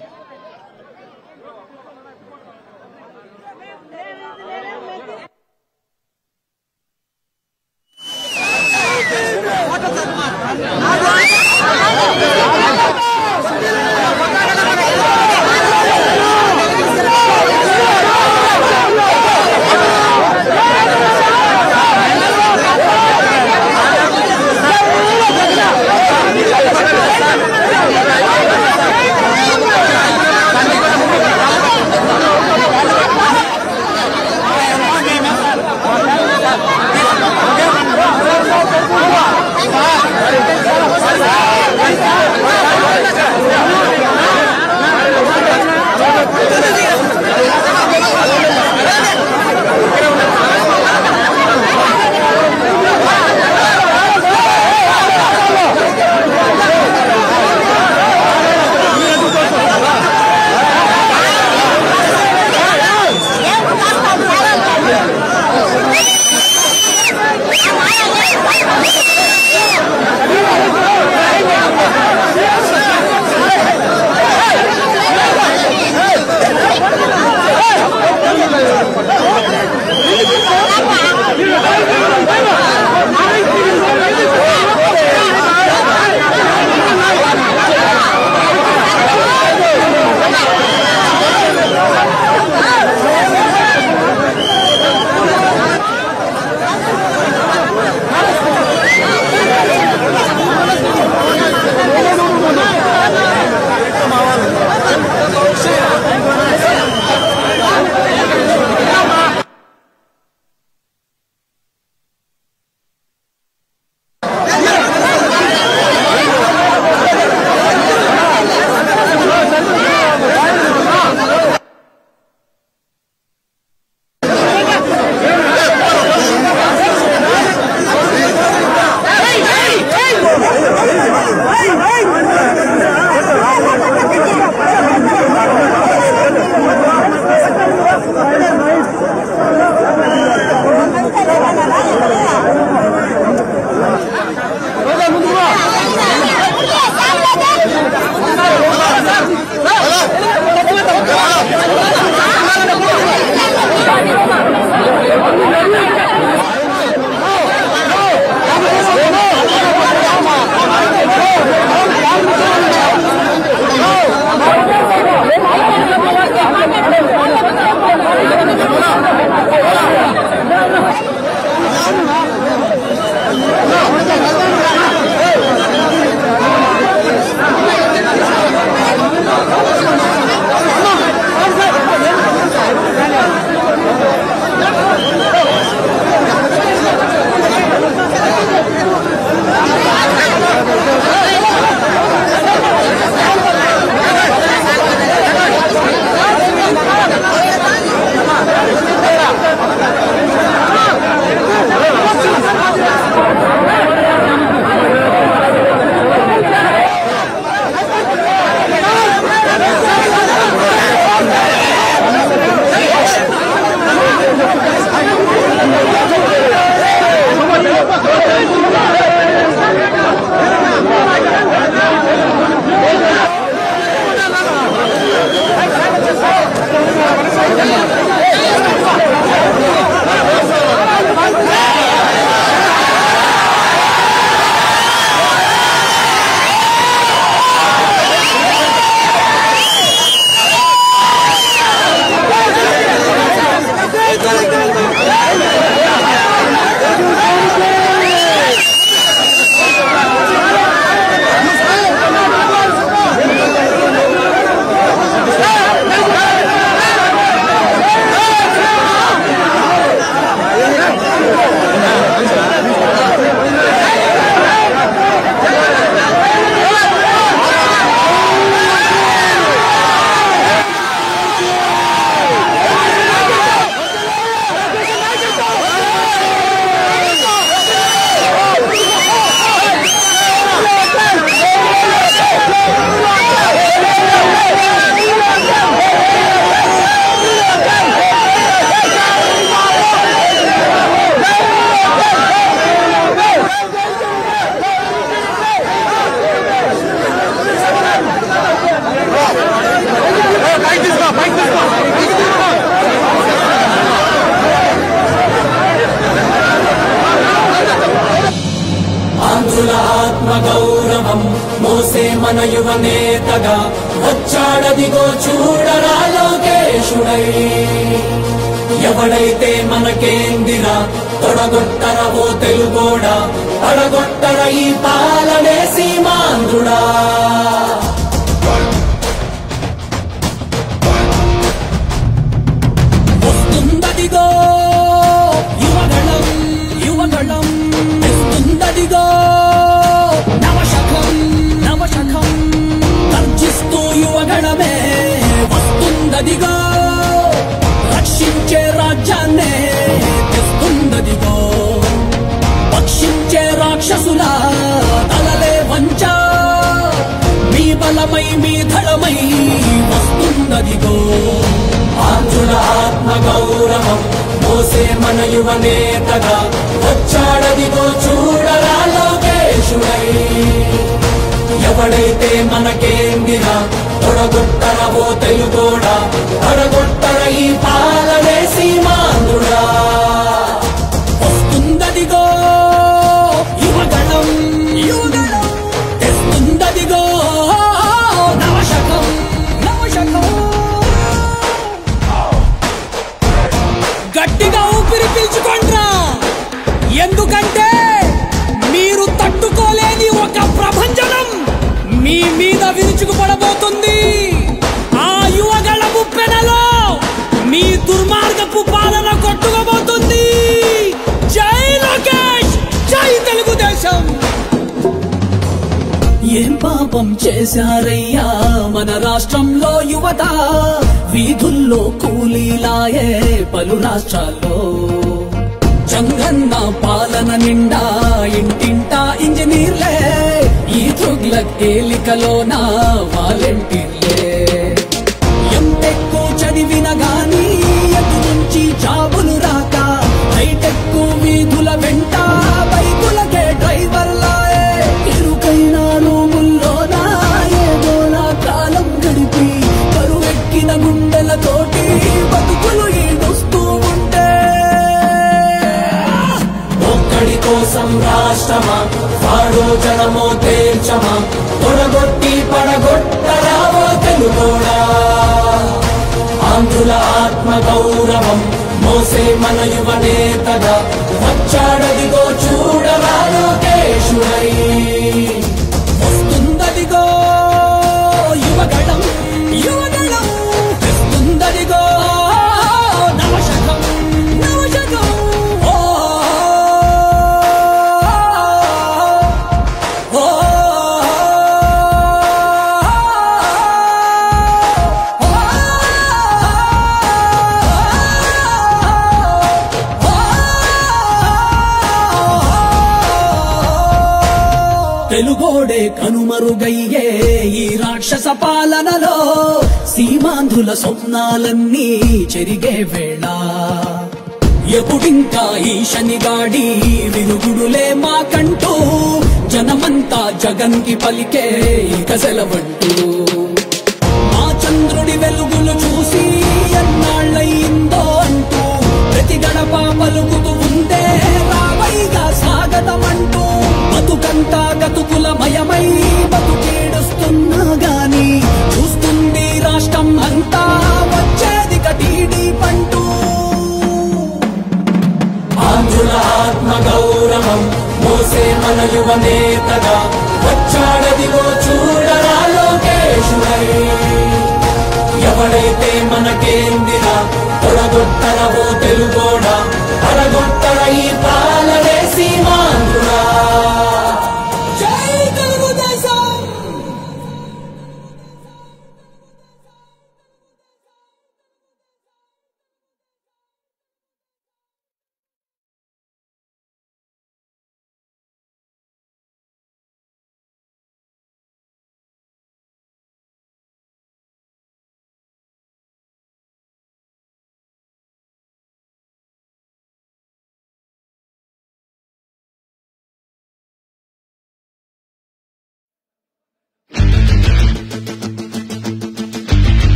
ఇక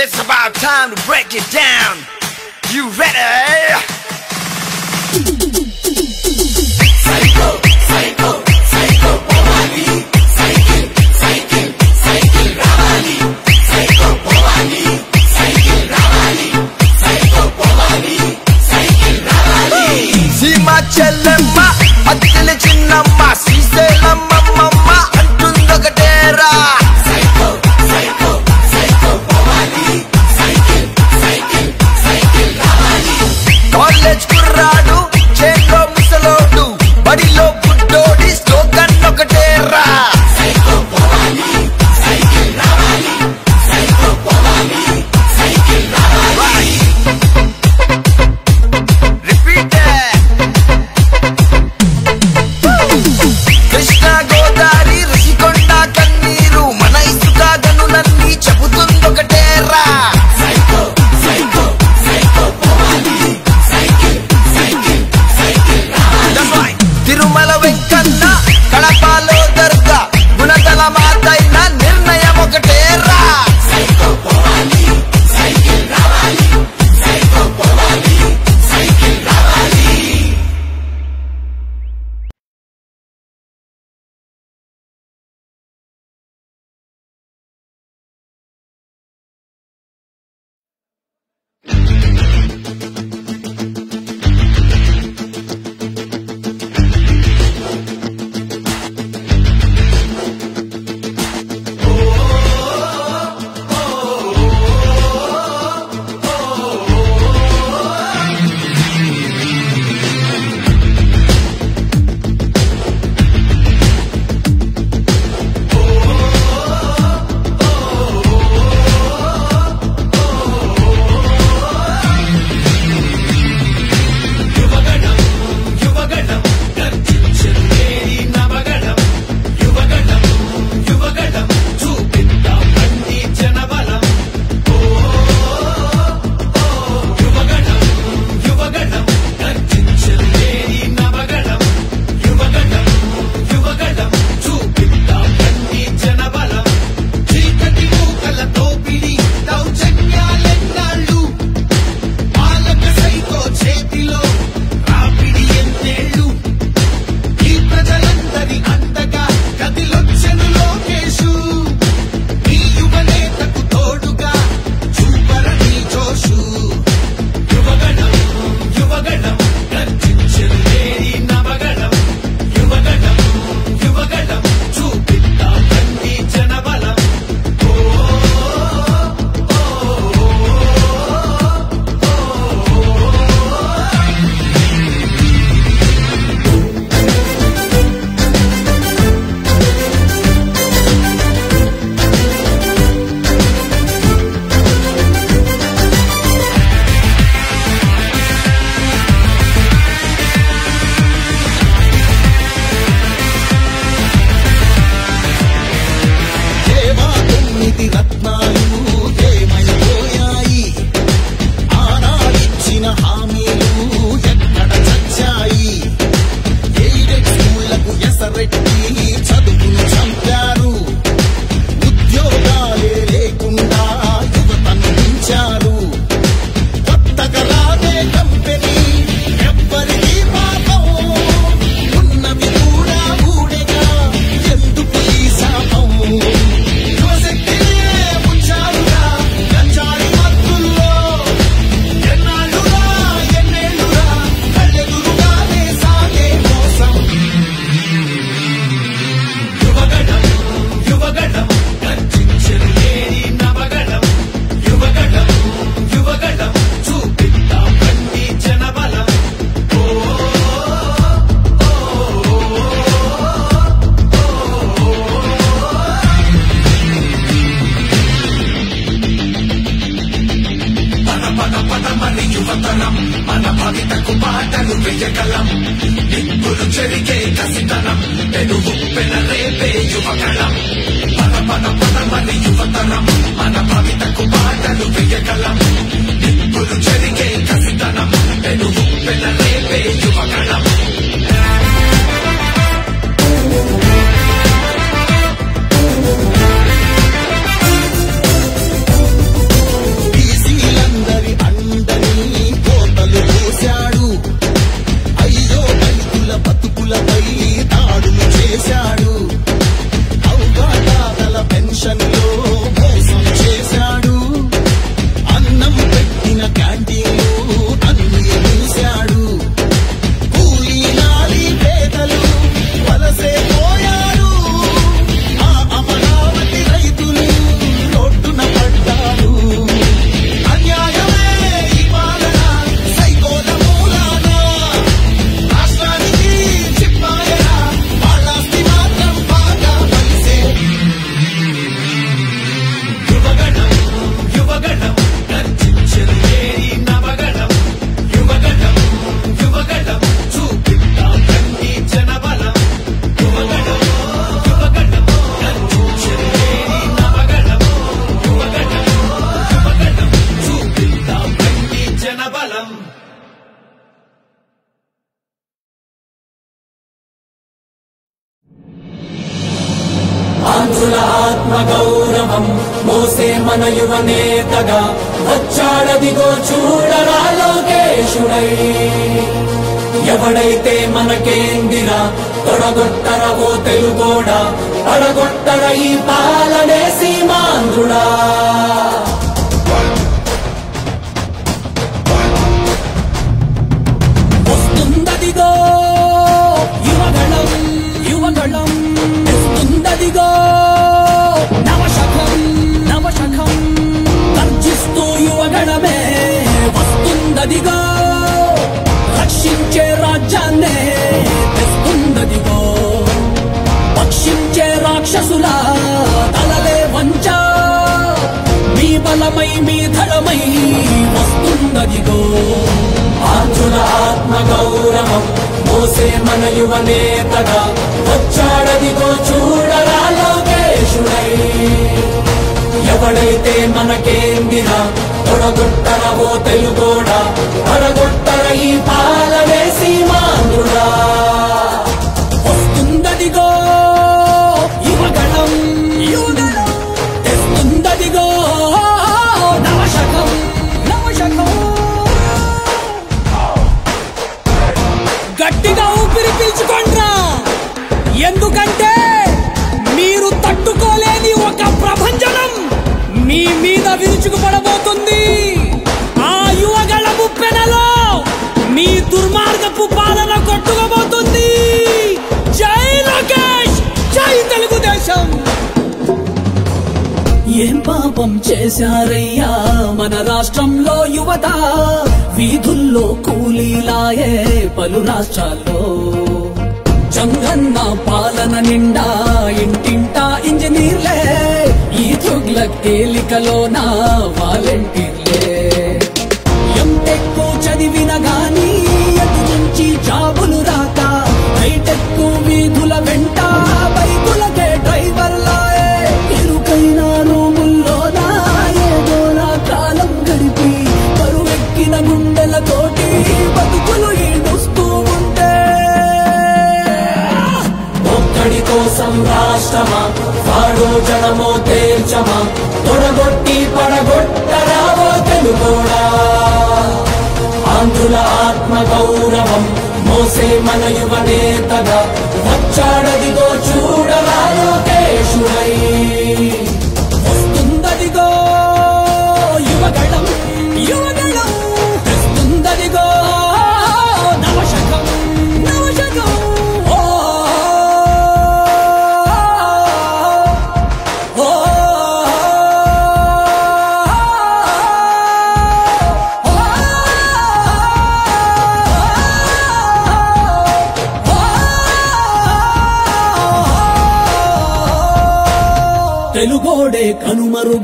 It's about time to break it down. You ready? చెల్లెమ్మ అతికిలి చిన్నమ్మ శ్రీశైలమ్మ. మన భవితకు పాటలు వెయ్యగలం నిప్పులు చెరిగే కసితనం పెనుగు పెన రేపే యువకళం పద పద పదమని యువతరం మన భవితకు పాటలు వెయ్యగలం నిప్పులు చెరిగే కసితనం పెనుగు పెన రేపే యువకళం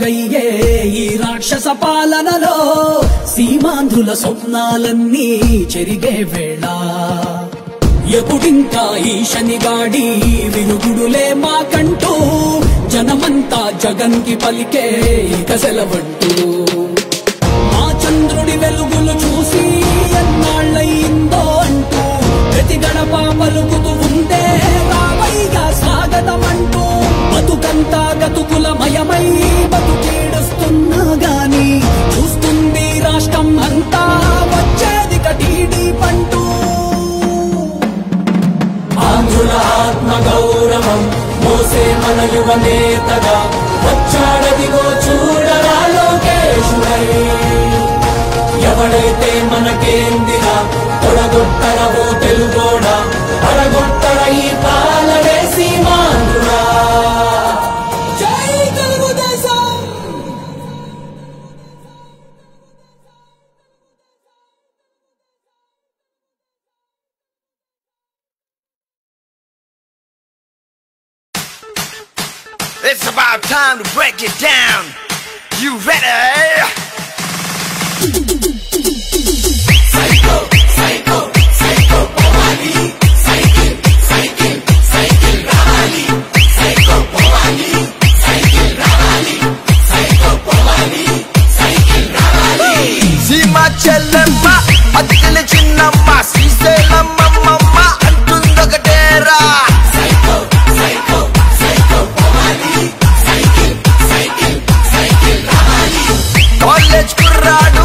కనుమరుగయ్యే ఈ రాక్షస పాలనలో సీమాంధ్రుల స్వప్నాలన్నీ చెరిగే వేళ. ఎప్పుడింకా ఈ శనిగాడి విరుగుడులే మాకంటూ జనమంతా జగన్కి పలికే ఇక సెలవంటూ. మా చంద్రుడి వెలుగులు చూసి ఎన్నాళ్ళయిందో అంటూ ప్రతి గడప పలుకుతూ ఉందే రావయ్యా స్వాగతమంటూ బతుకంతా గతుకులమయమై బతుకేడుస్తున్నా గాని చూస్తుంది రాష్ట్రం అంతా వచ్చేది కటీడి పంటూ. ఆంధ్రుల ఆత్మ గౌరవం మోసే మన యువ నేతగా వచ్చాడదిగో చూడరా లోకేశుడై. ఎవడైతే మనకేందిరా తొడగొట్టరవో తెలుగోడా పడగొట్టర ఈ పాలనే Seema. It down. You ready? Psycho, psycho, psycho, చెల్లెమ్మ అతికిన చిన్నమ్మ శ్రీశైలమ్మమ్మ అంటుందొకటేరా కాలేజ్ కుర్రాడు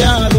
Yeah.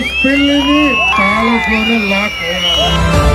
ప్యాలెస్ పెళ్ళిని ప్యాలెస్లోనే లాక్ లాక్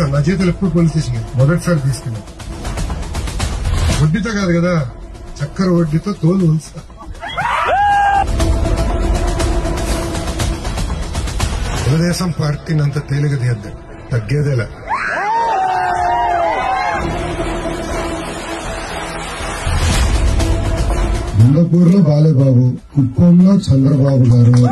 సార్ నా చేతులు ఎప్పుడు పోలీస్ స్టేషన్ మొదటిసారి తీసుకున్నా వడ్డీతో కాదు కదా చక్కెర వడ్డీతో తోలు ఉంచుతా తెలుగుదేశం పార్టీని అంత తేలిక తీయద్దు తగ్గేదేలా దుండపూర్లో బాలేబాబు కుప్పంలో చంద్రబాబు గారు.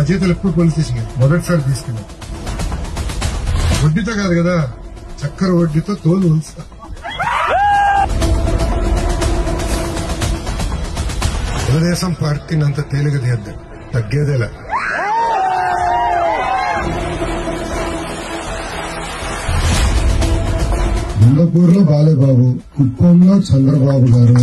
నా ఎప్పుడు పోలీస్ స్టేషన్ మొదటిసారి తీసుకున్నా వడ్డీతో కాదు కదా చక్కెర వడ్డీతో తోలు ఉంచుతా. తెలుగుదేశం పార్టీని అంత తేలిక తీయద్దు తగ్గేదేలా దుండపూర్లో బాలేబాబు కుప్పంలో చంద్రబాబు గారు.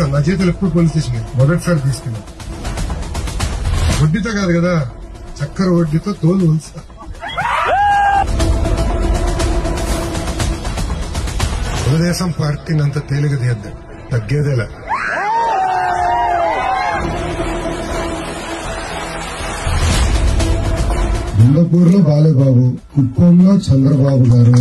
సార్ నా చేతులు ఎప్పుడు పోలీస్ స్టేషన్ మొదటిసారి తీసుకున్నా వడ్డీతో కాదు కదా చక్కెర వడ్డీతో తోలు ఉంచుతా తెలుగుదేశం పార్టీని అంత తేలిక తీయద్దు. తగ్గేదేలా దుండపూర్లో బాలేబాబు కుప్పంలో చంద్రబాబు గారు.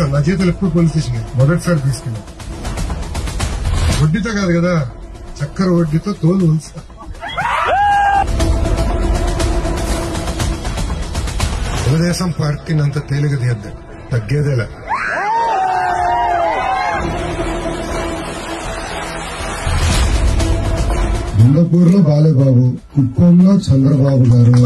సార్ నా చేతులు ఎప్పుడు పోలీస్ స్టేషన్ మొదటిసారి తీసుకున్నా వడ్డీతో కాదు కదా చక్కెర వడ్డీతో తోలు ఉంచుతా తెలుగుదేశం పార్టీని అంత తేలిక తీయద్దు. తగ్గేదేలా దుండపూర్లో బాలేబాబు కుప్పంలో చంద్రబాబు గారు.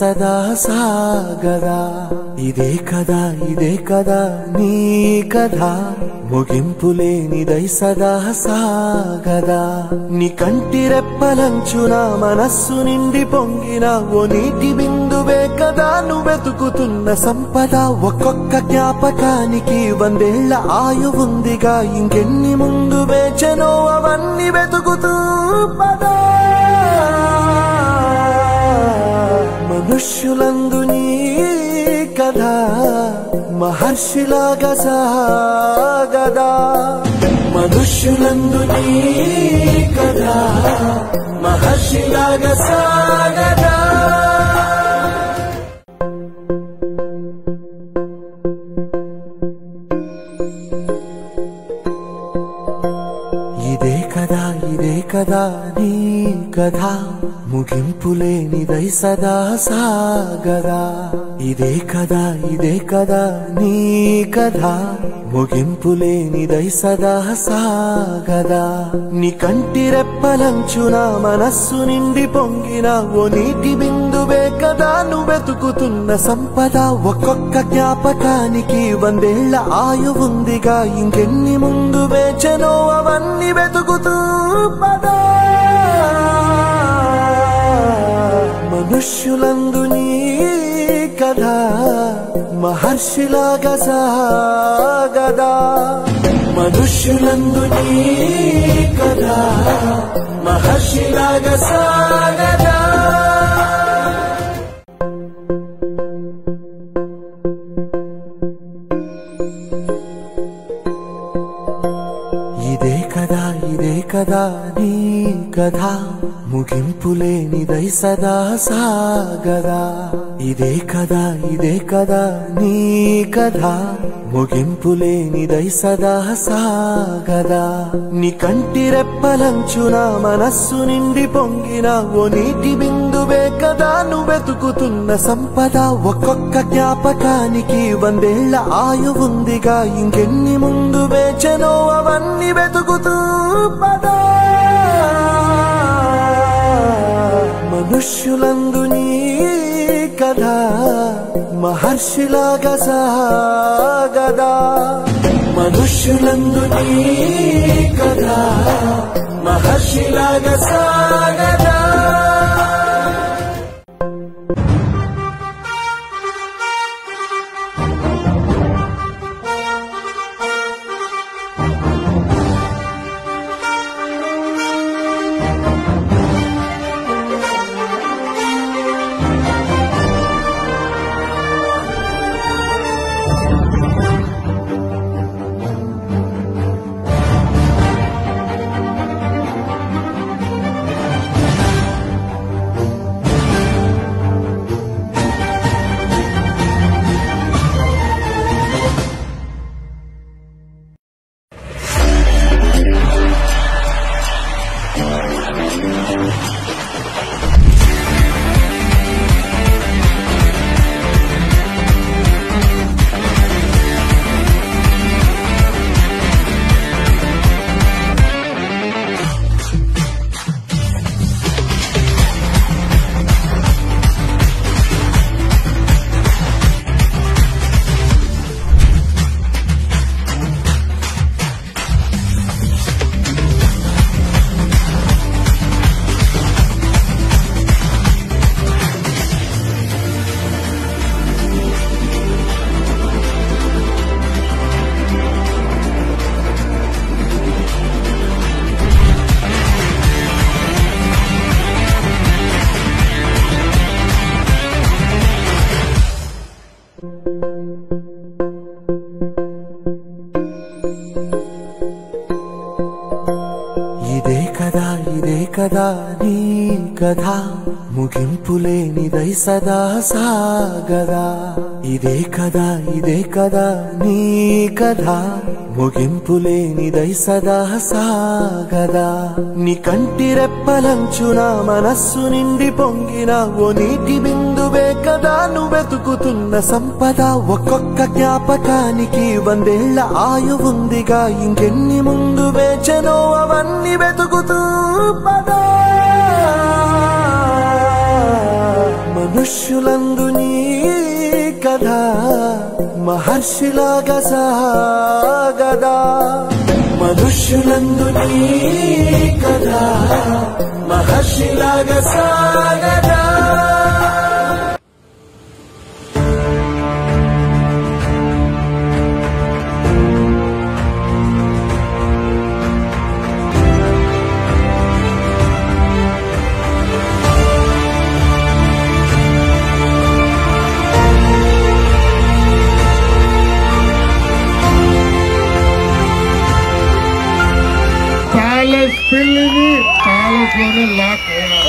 సదా సాగదా ఇదే కదా ఇదే కదా నీ కదా ముగింపులేనిదై సదా సాగదా నీ కంటి రెప్పలంచున మనస్సు నిండి పొంగిన ఓ నీటి బిందువే కదా నువ్వెతుకుతున్న సంపద. ఒక్కొక్క జ్ఞాపకానికి వందేళ్ళ ఆయువుందిగా ఇంకెన్ని ముందు వేచనో అవన్నీ వెతుకుతూ పదా. మనుష్యులందు నీ కథ మహర్షిలాగా సాగదా. మనుష్యులందు నీ కథ మహర్షిలాగా సాగదా. ఇదే కదా ఇదే కదా కథ ముగింపులేనిదై సదా సాగదా. ఇదే కదా ఇదే కదా నీ కథ. ముగింపులేనిదై సదా సాగదా. నీ కంటి రెప్పలంచున మనస్సు నిండి పొంగిన ఓ నీటి బిందువే కదా నువ్వెతుకుతున్న సంపద. ఒక్కొక్క జ్ఞాపకానికి వందేళ్ళ ఆయువుందిగా ఇంకెన్ని ముందు వేచనో అవన్నీ వెతుకుతూ పదా. మనుష్యులందు నీ కథ మహర్షిలాగా సాగదా. మనుష్యులందు నీ కథ మహర్షిలాగా సాగదా. ఇదే కదా ఇదే కదా నీ కథ. ముగింపులేనిదై సదా సాగదా. ఇదే కదా ఇదే కదా నీ కథ. ముగింపులేనిదై సదా సాగదా. నీ కంటి రెప్పలంచున మనస్సు నిండి పొంగిన ఓ నీటి బిందువే కదా నువ్వెతుకుతున్న సంపద. ఒక్కొక్క జ్ఞాపకానికి వందేళ్ళ ఆయువుందిగా ఇంకెన్ని ముందు వేచనో అవన్నీ వెతుకుతూ పదా. మనుష్యులందు నీ కథ మహర్షిలాగా సాగదా. మనుష్యులందు నీ కథ మహర్షిలాగా సాగదా. సదా సాగదా. ఇదే కదా ఇదే కదా నీ కథ. ముగింపులేనిదై సదా సాగదా. నీ కంటి రెప్పలంచున మనస్సు నిండి పొంగిన ఓ నీటి బిందువే కదా నువ్వెతుకుతున్న సంపద. ఒక్కొక్క జ్ఞాపకానికి వందేళ్ళ ఆయువుందిగా. ఇంకెన్ని ముందు వేచనో అవన్నీ వెతుకుతూ మనుష్యులందు నీ కథ మహర్షిలాగా సాగదా. మనుష్యులందు నీ కథ మహర్షిలాగా సాగదా. పిల్లిని ప్యాలెస్ లాక్కోవాలి.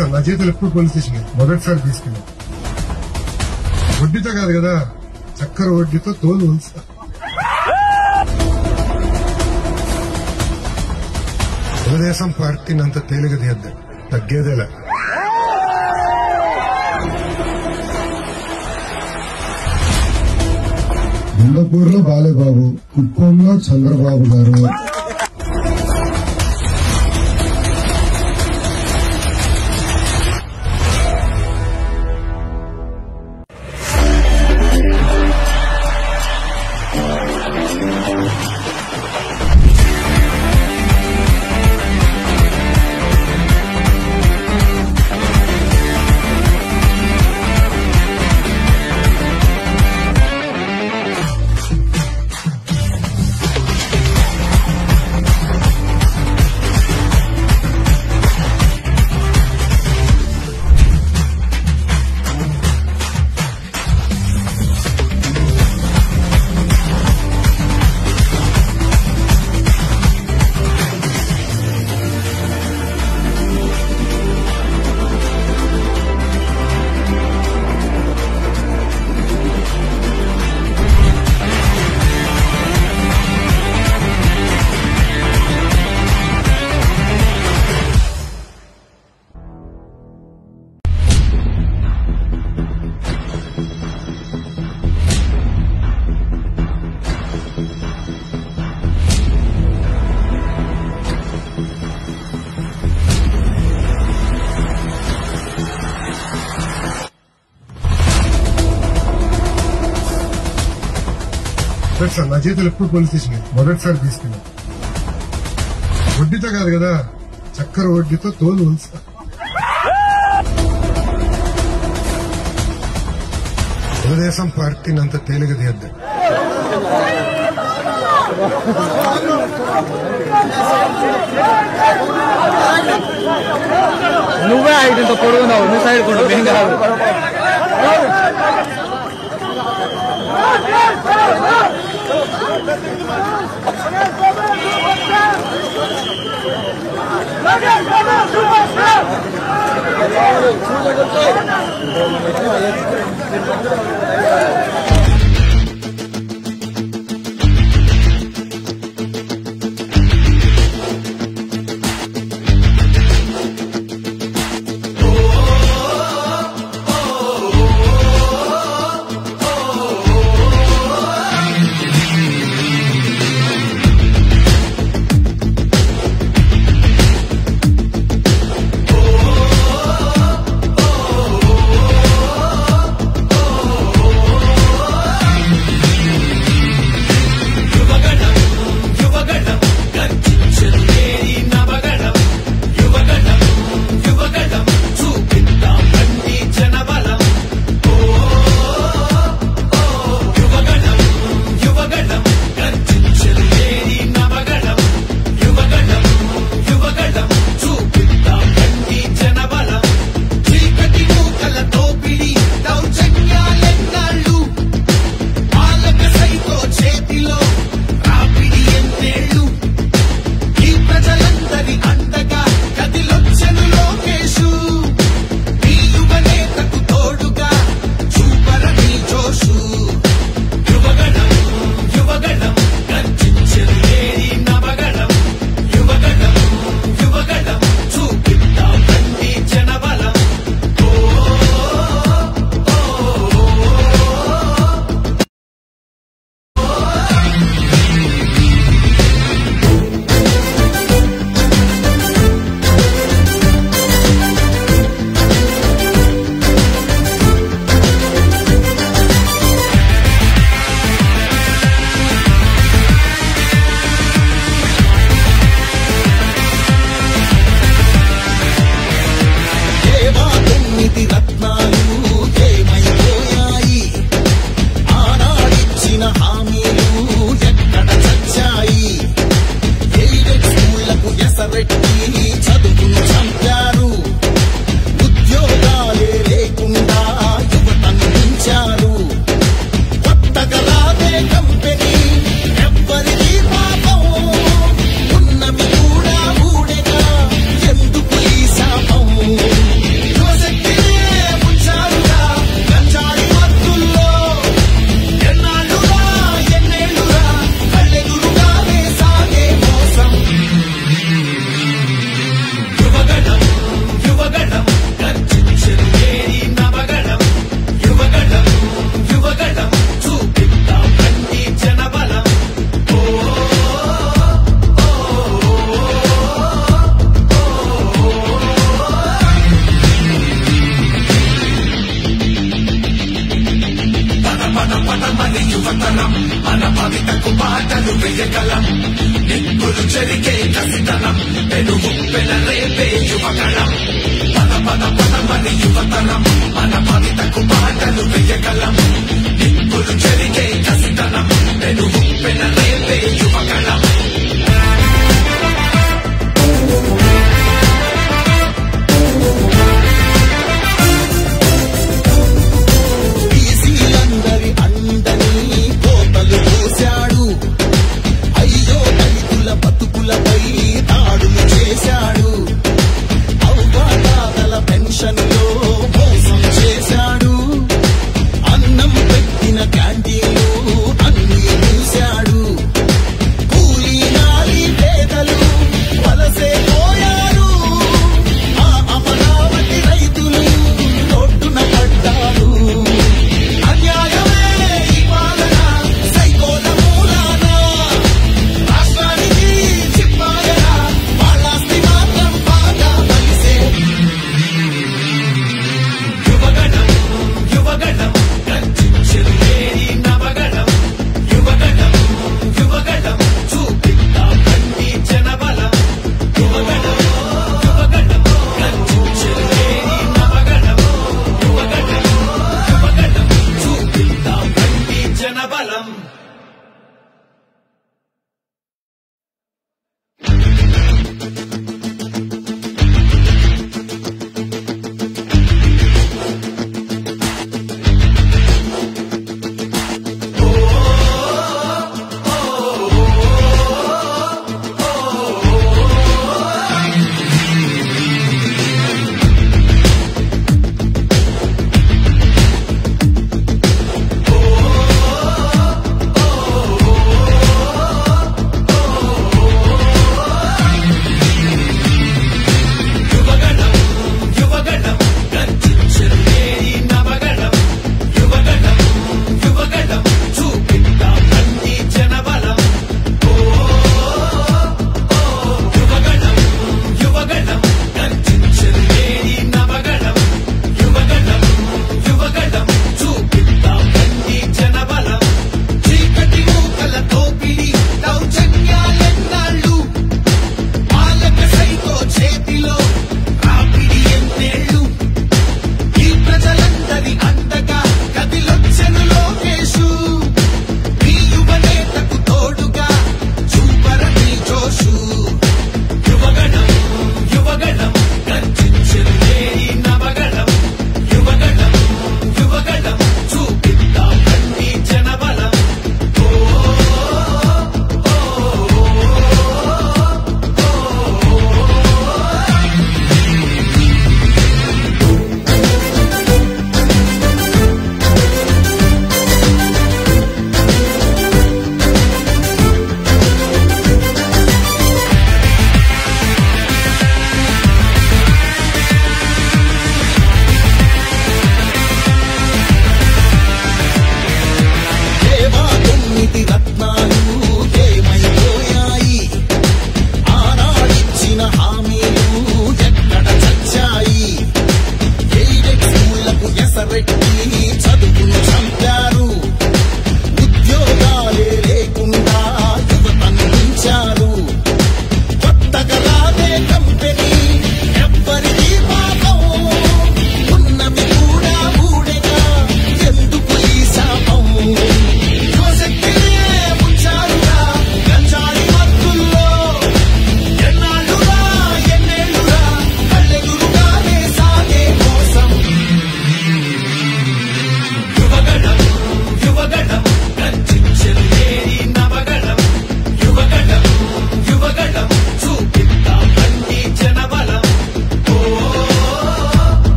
సార్ నా చేతులు ఎప్పుడు పోలీస్ స్టేషన్ మొదటిసారి తీసుకెళ్ళి వడ్డీతో కాదు కదా చక్కెర వడ్డీతో తోలు ఉంచుతా తెలుగుదేశం పార్టీని అంత తేలిక తీయద్దు. తగ్గేదేలా. దుండపూర్లో బాలేబాబు కుప్పంలో చంద్రబాబు గారు. చేతులు ఎప్పుడు పోలీస్ స్టేషన్ మొదటిసారి తీసుకెళ్ళి వడ్డీతో కాదు కదా చక్కెర వడ్డీతో తోలు తెలుగుదేశం పార్టీని అంత తేలిక తీయద్దు నువ్వే ఐదు ఇంత పొడుగున్నావు నువ్వు సైడ్ కూడా మేము కాదు యువగణం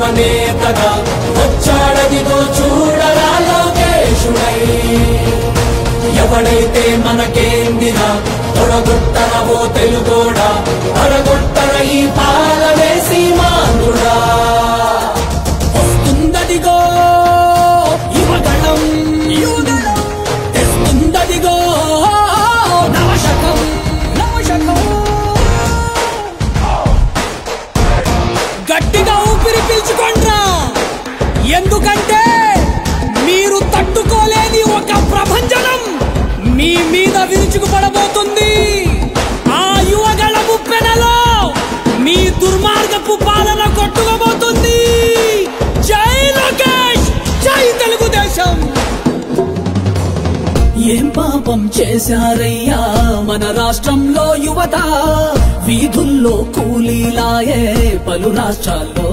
మన వచ్చాడదిగో చూడరా లోకేశుడై. ఎవడైతే మనకేందిరా తొడగొట్టర తెలుగోడా అడగొట్టర ఈ పా ఏం పాపం చేశారయ్యా? మన రాష్ట్రంలో యువత వీధుల్లో కూలీలాయే పలు రాష్ట్రాల్లో.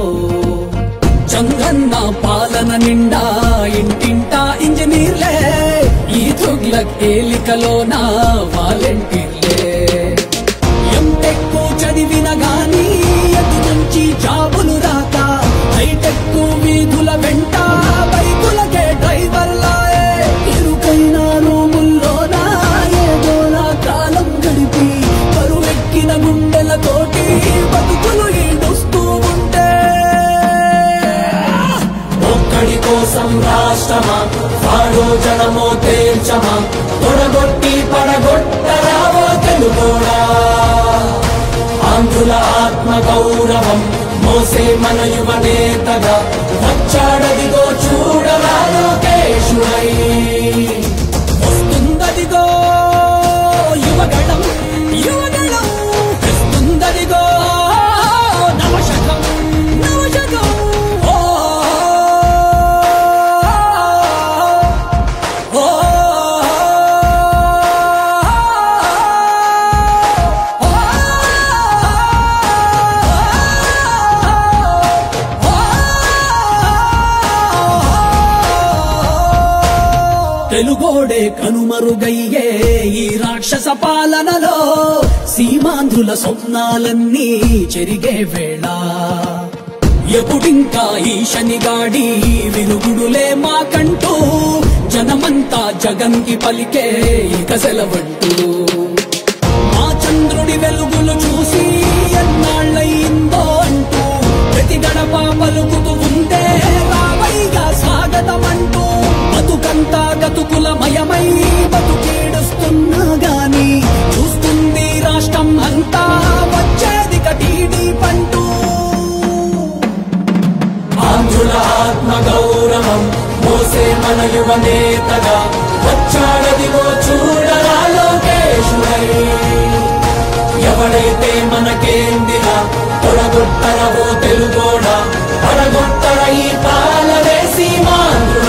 చంగన్న పాలన నిండా ఇంటింటా ఇంజనీర్లే ఈ తుగ్లక్ ఏలికలోనా వాలంటీర్లే. ఎంటెక్ చదివిన గాని ఎటు నుంచి జాబులు రాక హైటెక్ రాష్ట్రమా వాడో జనమో తేల్చమా? తొడగొట్టి పడగొట్టరావో తెలుగోడా? ఆంధ్రుల ఆత్మ గౌరవం మోసే మన యువ నేతగా వచ్చాడదిగో చూడరా లోకేశుడై కనుమరుగయ్యే ఈ రాక్షస పాలనలో సీమాంధ్రుల స్వప్నాలన్నీ చెరిగే వేళ. ఎప్పుడింకా ఈ శనిగాడి విరుగుడులే మాకంటూ జనమంతా జగన్కి పలికే ఇక సెలవంటూ. మా చంద్రుడి వెలుగులు చూసి ఎన్నాళ్ళయిందో అంటూ ప్రతి గడప పలుకుతూ ఉంటే రావైగా స్వాగతమంటూ మన యువ నేతగా వచ్చాడదిగో చూడరా లోకేశుడై. ఎవడైతే మనకేందిరా? తొడగొట్టరవో తెలుగోడా? పడగొట్టర ఈ పాలవేసి సీమాంధ్రుడా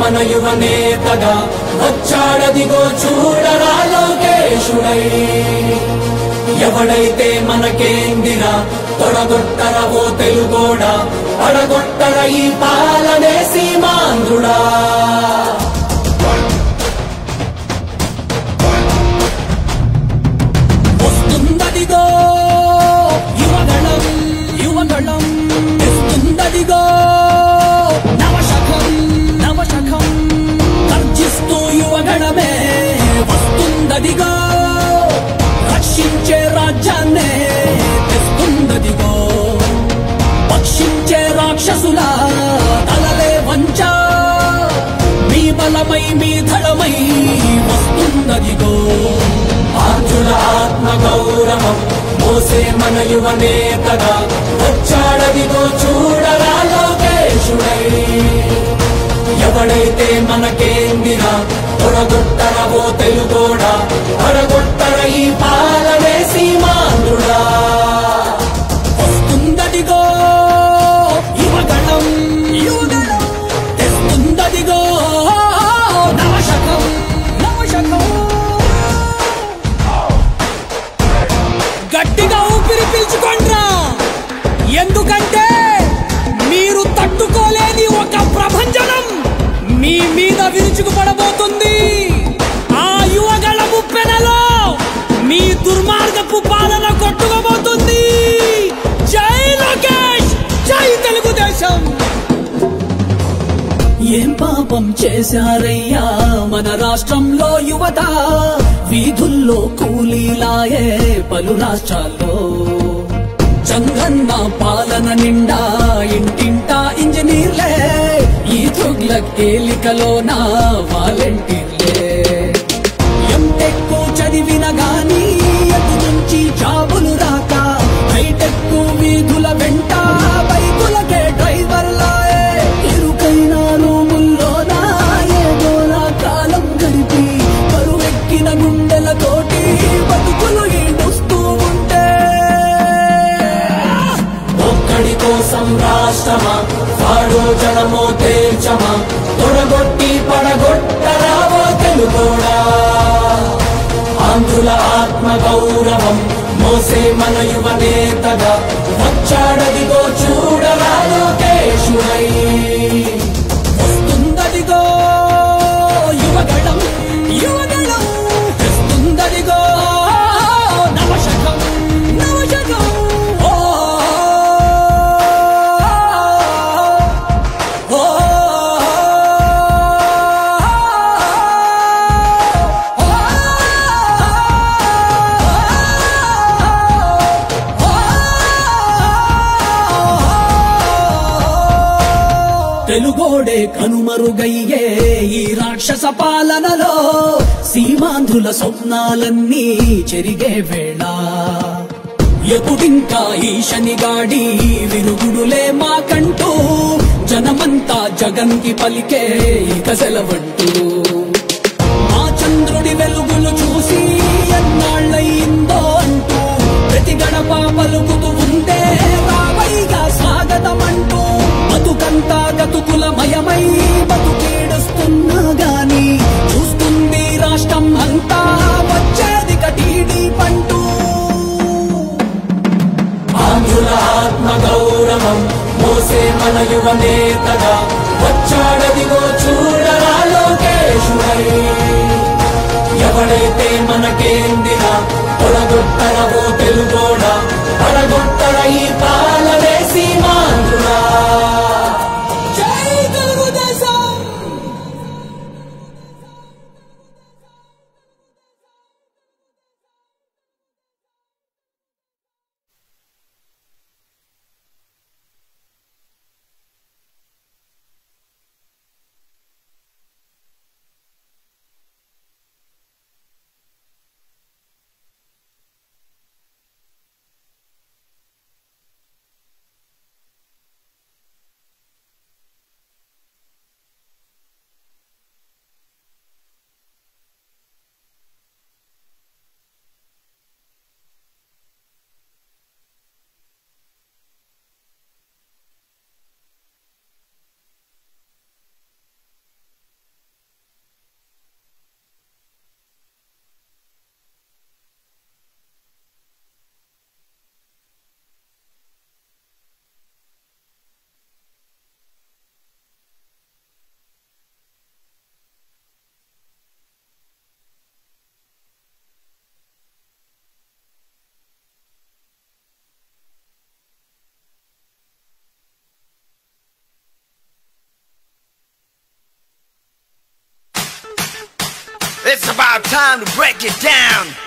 మన యువనేతగా వచ్చాడదిగో చూడరా లోకేశుడై. ఎవడైతే మనకేందిరా తొడగొట్టరవో తెలుగోడ తెలుగోడా పడగొట్టర ఈ పాలనే సీమాంధుడా వస్తుందదిగో యువగణం యువగణం తెస్తుందదిగో తెస్తుందదిగో రక్షించే రాజ్యాన్నే తెస్తుందదిగో. భక్షించే రాక్షసుల తలలే వంచా. మీ బలమై మీ దళమై వస్తుందదిగో. ఆర్జుల ఆత్మ గౌరవం మోసే మన యువనే కదా వచ్చాడదిగో చూడరా లోకేశుడై. ఎవడైతే మనకేందిరా? పొరగొట్టరవో తెలుగోడా? పొరగొట్టర ఈ పాలనే సీమాంధ్రుడా ఏం పాపం చేశారయ్యా? మన రాష్ట్రంలో యువత వీధుల్లో కూలీలాయే పలు రాష్ట్రాల్లో. చంగన్న పాలన నిండా ఇంటింటా ఇంజనీర్లే ఈ తుగ్లక్ ఏలికలోనా వాలంటీర్లే. ఆలోచనమో తేల్చమా? తొడగొట్టి పడగొట్టరావో తెలుగోడా? అంధుల ఆత్మ గౌరవం మోసే మన యువ నేతగా వచ్చాడదిగో చూడరా లోకేశుడై ఆంధ్రుల స్వప్నాలన్నీ చెరిగే వేళ. ఎప్పుడింకా ఈ శనిగాడి విరుగుడులే మా కంటూ జనమంతా జగన్కి పలికే ఇక సెలవంటూ. మా చంద్రుడి వెలుగులు చూసి ఎన్నాళ్ళయిందో అంటూ ప్రతి గడప పలుకుతూ ఉంటే రావైగా స్వాగతం అంటూ బతుకంతా గతుకులమయమై బతుకే క్రమం మోసే మన యువ నేతగా వచ్చాడదిగో చూడరా లోకేశుడై. ఎవడైతే మనకేందిన పొడగొట్టరవో తెలుగోడా? పడగొట్టడ ఈ పాలవేసి సీమా. get down.